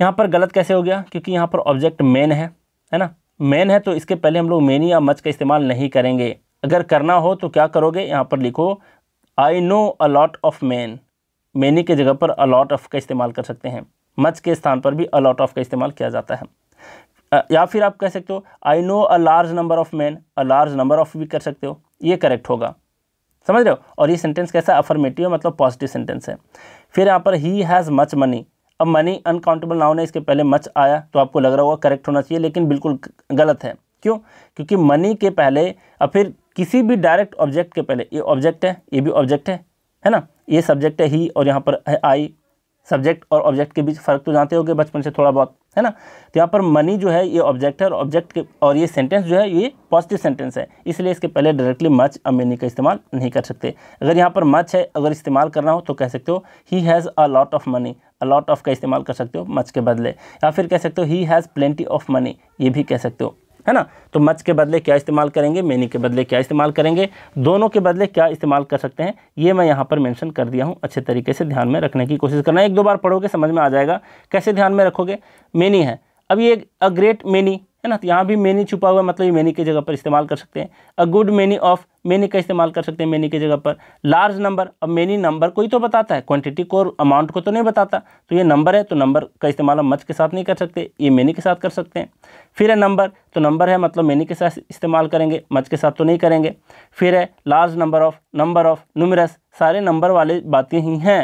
यहाँ पर गलत कैसे हो गया? क्योंकि यहाँ पर ऑब्जेक्ट मेन है है ना? मेन है तो इसके पहले हम लोग मेनी या मच का इस्तेमाल नहीं करेंगे। अगर करना हो तो क्या करोगे? यहाँ पर लिखो I know a lot of man many के जगह पर अलॉट ऑफ़ का इस्तेमाल कर सकते हैं। मच के स्थान पर भी अलॉट ऑफ़ का इस्तेमाल किया जाता है। या फिर आप कह सकते हो I know a large number of man a large number of भी कर सकते हो। ये करेक्ट होगा। समझ रहे हो? और ये सेंटेंस कैसा अफर्मेटिव मतलब पॉजिटिव सेंटेंस है। फिर यहाँ पर ही हैज़ मच मनी अब मनी अनकाउंटेबल नाउन है, इसके पहले मच आया तो आपको लग रहा होगा करेक्ट होना चाहिए, लेकिन बिल्कुल गलत है। क्यों? क्योंकि मनी के पहले और फिर किसी भी डायरेक्ट ऑब्जेक्ट के पहले, ये ऑब्जेक्ट है, ये भी ऑब्जेक्ट है है ना? ये सब्जेक्ट है ही और यहाँ पर है आई सब्जेक्ट और ऑब्जेक्ट के बीच फ़र्क तो जानते होगे, बचपन से थोड़ा बहुत, है ना? तो यहाँ पर मनी जो है, ये ऑब्जेक्ट है और ऑब्जेक्ट के और ये सेंटेंस जो है, ये पॉजिटिव सेंटेंस है। इसलिए इसके पहले डायरेक्टली मच अमेनी का इस्तेमाल नहीं कर सकते। अगर यहाँ पर मच है, अगर इस्तेमाल करना हो तो कह सकते हो he has a lot of money a lot of का इस्तेमाल कर सकते हो मच के बदले। या फिर कह सकते हो he has plenty of money ये भी कह सकते हो। है ना? तो मच के बदले क्या इस्तेमाल करेंगे? मैनी के बदले क्या इस्तेमाल करेंगे? दोनों के बदले क्या इस्तेमाल कर सकते हैं? ये मैं यहाँ पर मैंशन कर दिया हूँ। अच्छे तरीके से ध्यान में रखने की कोशिश करना एक दो बार पढ़ोगे, समझ में आ जाएगा। कैसे ध्यान में रखोगे? मेनी है। अब ये अ, ग्रेट मेनी। है ना? तो यहाँ भी मेनी छुपा हुआ मतलब ये मेनी की जगह पर इस्तेमाल कर सकते हैं। A good many of many का इस्तेमाल कर सकते हैं मेनी की जगह पर। लार्ज नंबर अब मेनी नंबर कोई तो बताता है। क्वांटिटी को और अमाउंट को तो नहीं बताता। तो ये नंबर है तो नंबर का इस्तेमाल हम मच के साथ नहीं कर सकते। ये मेनी के साथ कर सकते हैं। फिर है नंबर तो नंबर है मतलब मेनी के साथ इस्तेमाल करेंगे, मच के साथ तो नहीं करेंगे। फिर है large number of number of numerous सारे नंबर वाले बातें ही हैं,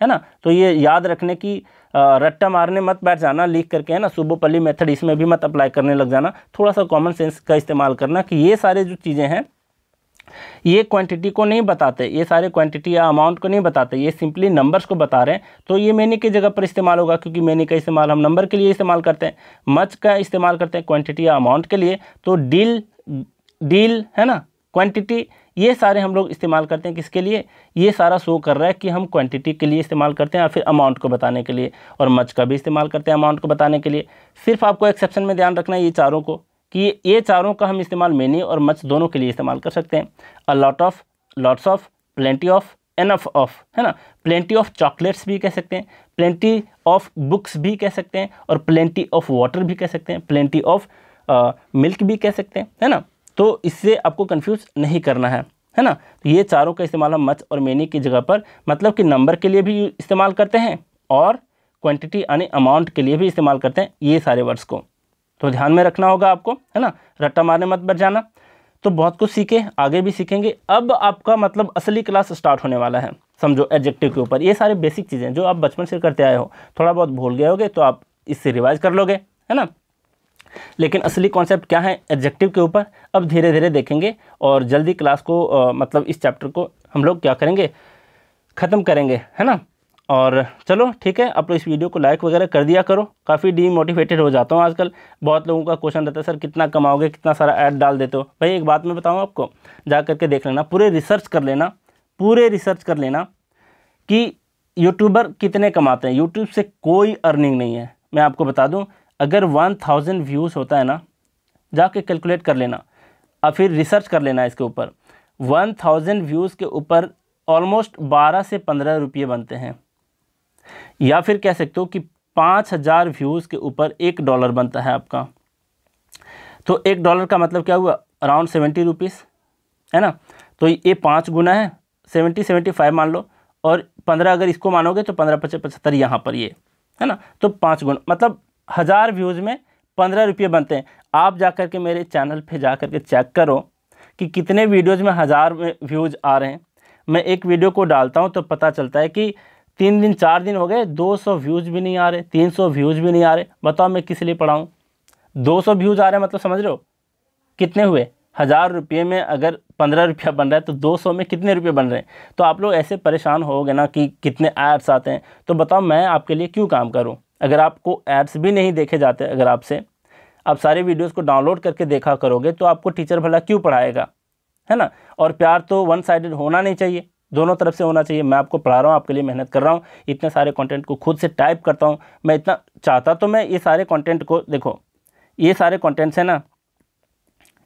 है ना? तो ये याद रखने की रट्टा मारने मत बैठ जाना लिख करके, है ना? सुबोपल्ली मेथड इसमें भी मत अप्लाई करने लग जाना। थोड़ा सा कॉमन सेंस का इस्तेमाल करना कि ये सारे जो चीज़ें हैं, ये क्वांटिटी को नहीं बताते, ये सारे क्वांटिटी या अमाउंट को नहीं बताते, ये सिंपली नंबर्स को बता रहे हैं। तो ये मैनी की जगह पर इस्तेमाल होगा? क्योंकि मैनी का इस्तेमाल हम नंबर के लिए इस्तेमाल करते हैं। मच का इस्तेमाल करते हैं क्वांटिटी या अमाउंट के लिए। तो डील डील है ना? क्वांटिटी ये सारे हम लोग इस्तेमाल करते हैं किसके लिए? ये सारा शो कर रहा है कि हम क्वांटिटी के लिए इस्तेमाल करते हैं या फिर अमाउंट को बताने के लिए और मच का भी इस्तेमाल करते हैं अमाउंट को बताने के लिए। सिर्फ़ आपको एक्सेप्शन में ध्यान रखना है ये चारों को कि ये चारों का हम इस्तेमाल मेनी और मच दोनों के लिए इस्तेमाल कर सकते हैं। A lot of lots of plenty of enough of है ना? प्लेंटी ऑफ़ चॉकलेट्स भी कह सकते हैं प्लेंटी ऑफ़ बुक्स भी कह सकते हैं और प्लेंटी ऑफ़ वाटर भी कह सकते हैं प्लेंटी ऑफ़ मिल्क भी कह सकते हैं, है ना? तो इससे आपको कन्फ्यूज़ नहीं करना है है ना? तो ये चारों का इस्तेमाल हम मच और मेनी की जगह पर मतलब कि नंबर के लिए भी इस्तेमाल करते हैं और क्वांटिटी यानी अमाउंट के लिए भी इस्तेमाल करते हैं ये सारे वर्ड्स को। तो ध्यान में रखना होगा आपको, है ना? रट्टा मारने मत बच जाना। तो बहुत कुछ सीखे, आगे भी सीखेंगे। अब आपका मतलब असली क्लास स्टार्ट होने वाला है। समझो एडजेक्टिव के ऊपर। ये सारे बेसिक चीज़ें जो आप बचपन से करते आए हो। थोड़ा बहुत भूल गए होगे तो आप इससे रिवाइज कर लोगे, है ना? लेकिन असली कॉन्सेप्ट क्या है? एडजेक्टिव के ऊपर। अब धीरे धीरे देखेंगे और जल्दी क्लास को आ, मतलब इस चैप्टर को हम लोग क्या करेंगे? ख़त्म करेंगे है ना? और चलो ठीक है आप लोग इस वीडियो को लाइक वगैरह कर दिया करो। काफ़ी डीमोटिवेटेड हो जाता हूँ आजकल। बहुत लोगों का क्वेश्चन रहता है सर कितना कमाओगे? कितना सारा ऐड डाल देते हो? भाई एक बात मैं बताऊँ आपको? जा करके देख लेना पूरे रिसर्च कर लेना पूरे रिसर्च कर लेना कि यूट्यूबर कितने कमाते हैं। यूट्यूब से कोई अर्निंग नहीं है। मैं आपको बता दूँ अगर वन थाउज़ेंड व्यूज़ होता है ना, जाके कैलकुलेट कर लेना और फिर रिसर्च कर लेना इसके ऊपर। वन थाउज़ेंड व्यूज़ के ऊपर ऑलमोस्ट बारह से पंद्रह रुपये बनते हैं। या फिर कह सकते हो कि पाँच हज़ार व्यूज़ के ऊपर एक डॉलर बनता है आपका। तो एक डॉलर का मतलब क्या हुआ? अराउंड सेवेंटी रुपीज़ है ना? तो ये पाँच गुना है सेवेंटी सेवेंटी फाइव मान लो, और पंद्रह अगर इसको मानोगे तो पंद्रह पचहत्तर यहाँ पर ये, है ना? तो पाँच गुना मतलब हज़ार व्यूज़ में पंद्रह रुपये बनते हैं। आप जा कर के मेरे चैनल पे जा कर के चेक करो कि कितने वीडियोज़ में हज़ार व्यूज़ आ रहे हैं। मैं एक वीडियो को डालता हूँ तो पता चलता है कि तीन दिन, चार दिन हो गए, दो सौ व्यूज़ भी नहीं आ रहे, तीन सौ व्यूज़ भी नहीं आ रहे। बताओ मैं किस लिए पढ़ाऊँ? दो सौ व्यूज़ आ रहे हैं मतलब समझ हो? कितने हुए? हज़ार रुपये में अगर पंद्रह रुपया बन रहा है तो दो सौ में कितने रुपये बन रहे हैं? तो आप लोग ऐसे परेशान होगे ना कि कितने एड्स आते हैं। तो बताओ मैं आपके लिए क्यों काम करूँ? अगर आपको ऐप्स भी नहीं देखे जाते, अगर आपसे, आप सारे वीडियोस को डाउनलोड करके देखा करोगे तो आपको टीचर भला क्यों पढ़ाएगा? है ना? और प्यार तो वन साइडेड होना नहीं चाहिए। दोनों तरफ़ से होना चाहिए। मैं आपको पढ़ा रहा हूँ, आपके लिए मेहनत कर रहा हूँ, इतने सारे कंटेंट को खुद से टाइप करता हूँ। मैं इतना चाहता तो मैं ये सारे कंटेंट को, देखो, ये सारे कंटेंट्स हैं ना,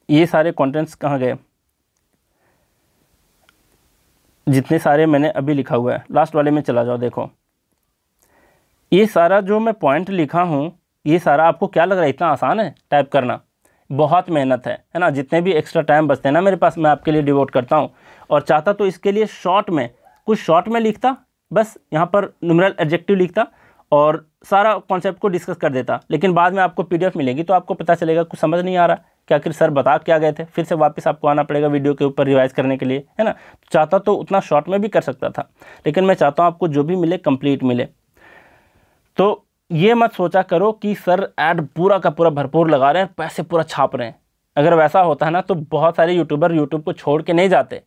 ये सारे कंटेंट्स कहाँ गए? जितने सारे मैंने अभी लिखा हुआ है। लास्ट वाले में चला जाओ, देखो। ये सारा जो मैं पॉइंट लिखा हूँ, ये सारा आपको क्या लग रहा है? इतना आसान है टाइप करना? बहुत मेहनत है है ना? जितने भी एक्स्ट्रा टाइम बचते हैं ना मेरे पास, मैं आपके लिए डिवोट करता हूँ। और चाहता तो इसके लिए शॉर्ट में, कुछ शॉर्ट में लिखता, बस यहाँ पर नुमरल एडजेक्टिव लिखता और सारा कॉन्सेप्ट को डिस्कस कर देता। लेकिन बाद में आपको पीडीएफ मिलेगी तो आपको पता चलेगा, कुछ समझ नहीं आ रहा कि आखिर सर बता क्या गए थे। फिर से वापस आपको आना पड़ेगा वीडियो के ऊपर रिवाइज करने के लिए, है ना? चाहता तो उतना शॉर्ट में भी कर सकता था। लेकिन मैं चाहता हूँ आपको जो भी मिले कंप्लीट मिले। तो ये मत सोचा करो कि सर ऐड पूरा का पूरा भरपूर लगा रहे हैं, पैसे पूरा छाप रहे हैं। अगर वैसा होता है ना तो बहुत सारे यूट्यूबर यूट्यूब को छोड़ के नहीं जाते।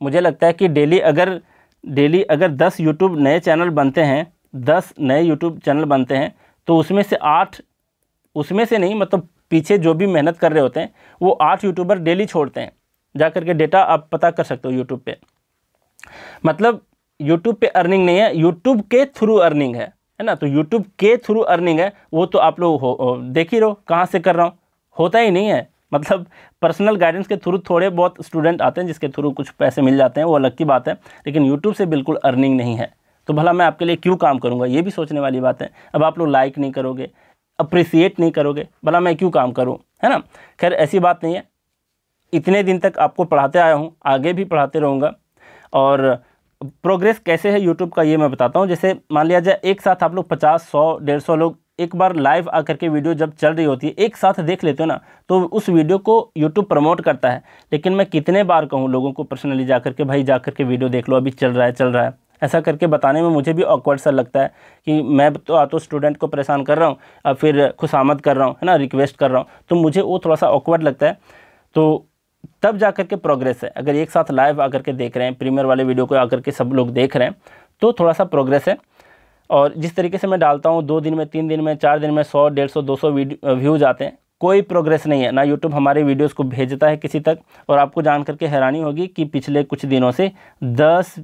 मुझे लगता है कि डेली अगर डेली अगर दस यूट्यूब नए चैनल बनते हैं, दस नए यूट्यूब चैनल बनते हैं तो उसमें से आठ, उसमें से नहीं मतलब पीछे जो भी मेहनत कर रहे होते हैं, वो आठ यूट्यूबर डेली छोड़ते हैं। जा कर के डेटा आप पता कर सकते हो यूट्यूब पे। मतलब यूट्यूब पे अर्निंग नहीं है यूट्यूब के थ्रू अर्निंग है। है ना? तो यूट्यूब के थ्रू अर्निंग है, वो तो आप लोग देख ही रहो कहाँ से कर रहा हूँ। होता ही नहीं है। मतलब पर्सनल गाइडेंस के थ्रू थोड़े बहुत स्टूडेंट आते हैं, जिसके थ्रू कुछ पैसे मिल जाते हैं, वो अलग की बात है। लेकिन यूट्यूब से बिल्कुल अर्निंग नहीं है। तो भला मैं आपके लिए क्यों काम करूँगा? ये भी सोचने वाली बात है। अब आप लोग लाइक नहीं करोगे अप्रिसिएट नहीं करोगे, भला मैं क्यों काम करूँ? है ना? खैर, ऐसी बात नहीं है। इतने दिन तक आपको पढ़ाते आया हूँ, आगे भी पढ़ाते रहूँगा। और प्रोग्रेस कैसे है यूट्यूब का ये मैं बताता हूँ। जैसे मान लिया जाए, एक साथ आप लोग पचास, सौ, डेढ़ सौ लोग एक बार लाइव आकर के वीडियो जब चल रही होती है, एक साथ देख लेते हो ना तो उस वीडियो को यूट्यूब प्रमोट करता है। लेकिन मैं कितने बार कहूँ लोगों को पर्सनली जा करके भाई जा करके वीडियो देख लो, अभी चल रहा है, चल रहा है। ऐसा करके बताने में मुझे भी ऑकवर्ड सा लगता है कि मैं तो आ तो स्टूडेंट को परेशान कर रहा हूँ और फिर खुशामद कर रहा हूँ, है ना रिक्वेस्ट कर रहा हूँ। तो मुझे वो थोड़ा सा ऑकवर्ड लगता है। तो तब जा कर के प्रोग्रेस है। अगर एक साथ लाइव आकर के देख रहे हैं प्रीमियर वाले वीडियो को आकर के सब लोग देख रहे हैं तो थोड़ा सा प्रोग्रेस है। और जिस तरीके से मैं डालता हूँ, दो दिन में, तीन दिन में, चार दिन में सौ, डेढ़ सौ, दो सौ व्यूज़ आते हैं, कोई प्रोग्रेस नहीं है। ना यूट्यूब हमारे वीडियोस को भेजता है किसी तक, और आपको जान करके हैरानी होगी कि पिछले कुछ दिनों से दस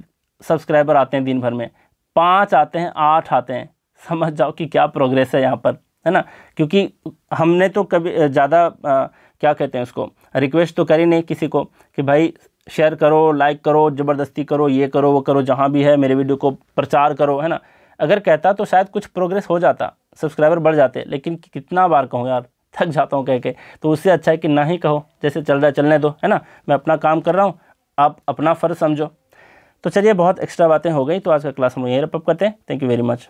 सब्सक्राइबर आते हैं दिन भर में। पाँच आते हैं, आठ आते हैं। समझ जाओ कि क्या प्रोग्रेस है यहाँ पर, है ना? क्योंकि हमने तो कभी, ज़्यादा क्या कहते हैं उसको रिक्वेस्ट तो करी नहीं किसी को कि भाई शेयर करो लाइक करो, ज़बरदस्ती करो, ये करो, वो करो, जहाँ भी है, मेरे वीडियो को प्रचार करो, है ना? अगर कहता तो शायद कुछ प्रोग्रेस हो जाता सब्सक्राइबर बढ़ जाते, लेकिन कितना बार कहूँ यार, [LAUGHS] थक जाता हूँ कह के तो उससे अच्छा है कि ना ही कहो, जैसे चल रहा है, चलने दो, है ना? मैं अपना काम कर रहा हूँ, आप अपना फ़र्ज़ समझो। तो चलिए, बहुत एक्स्ट्रा बातें हो गई तो आज का क्लास हम यहीं रप करते हैं। Thank you very much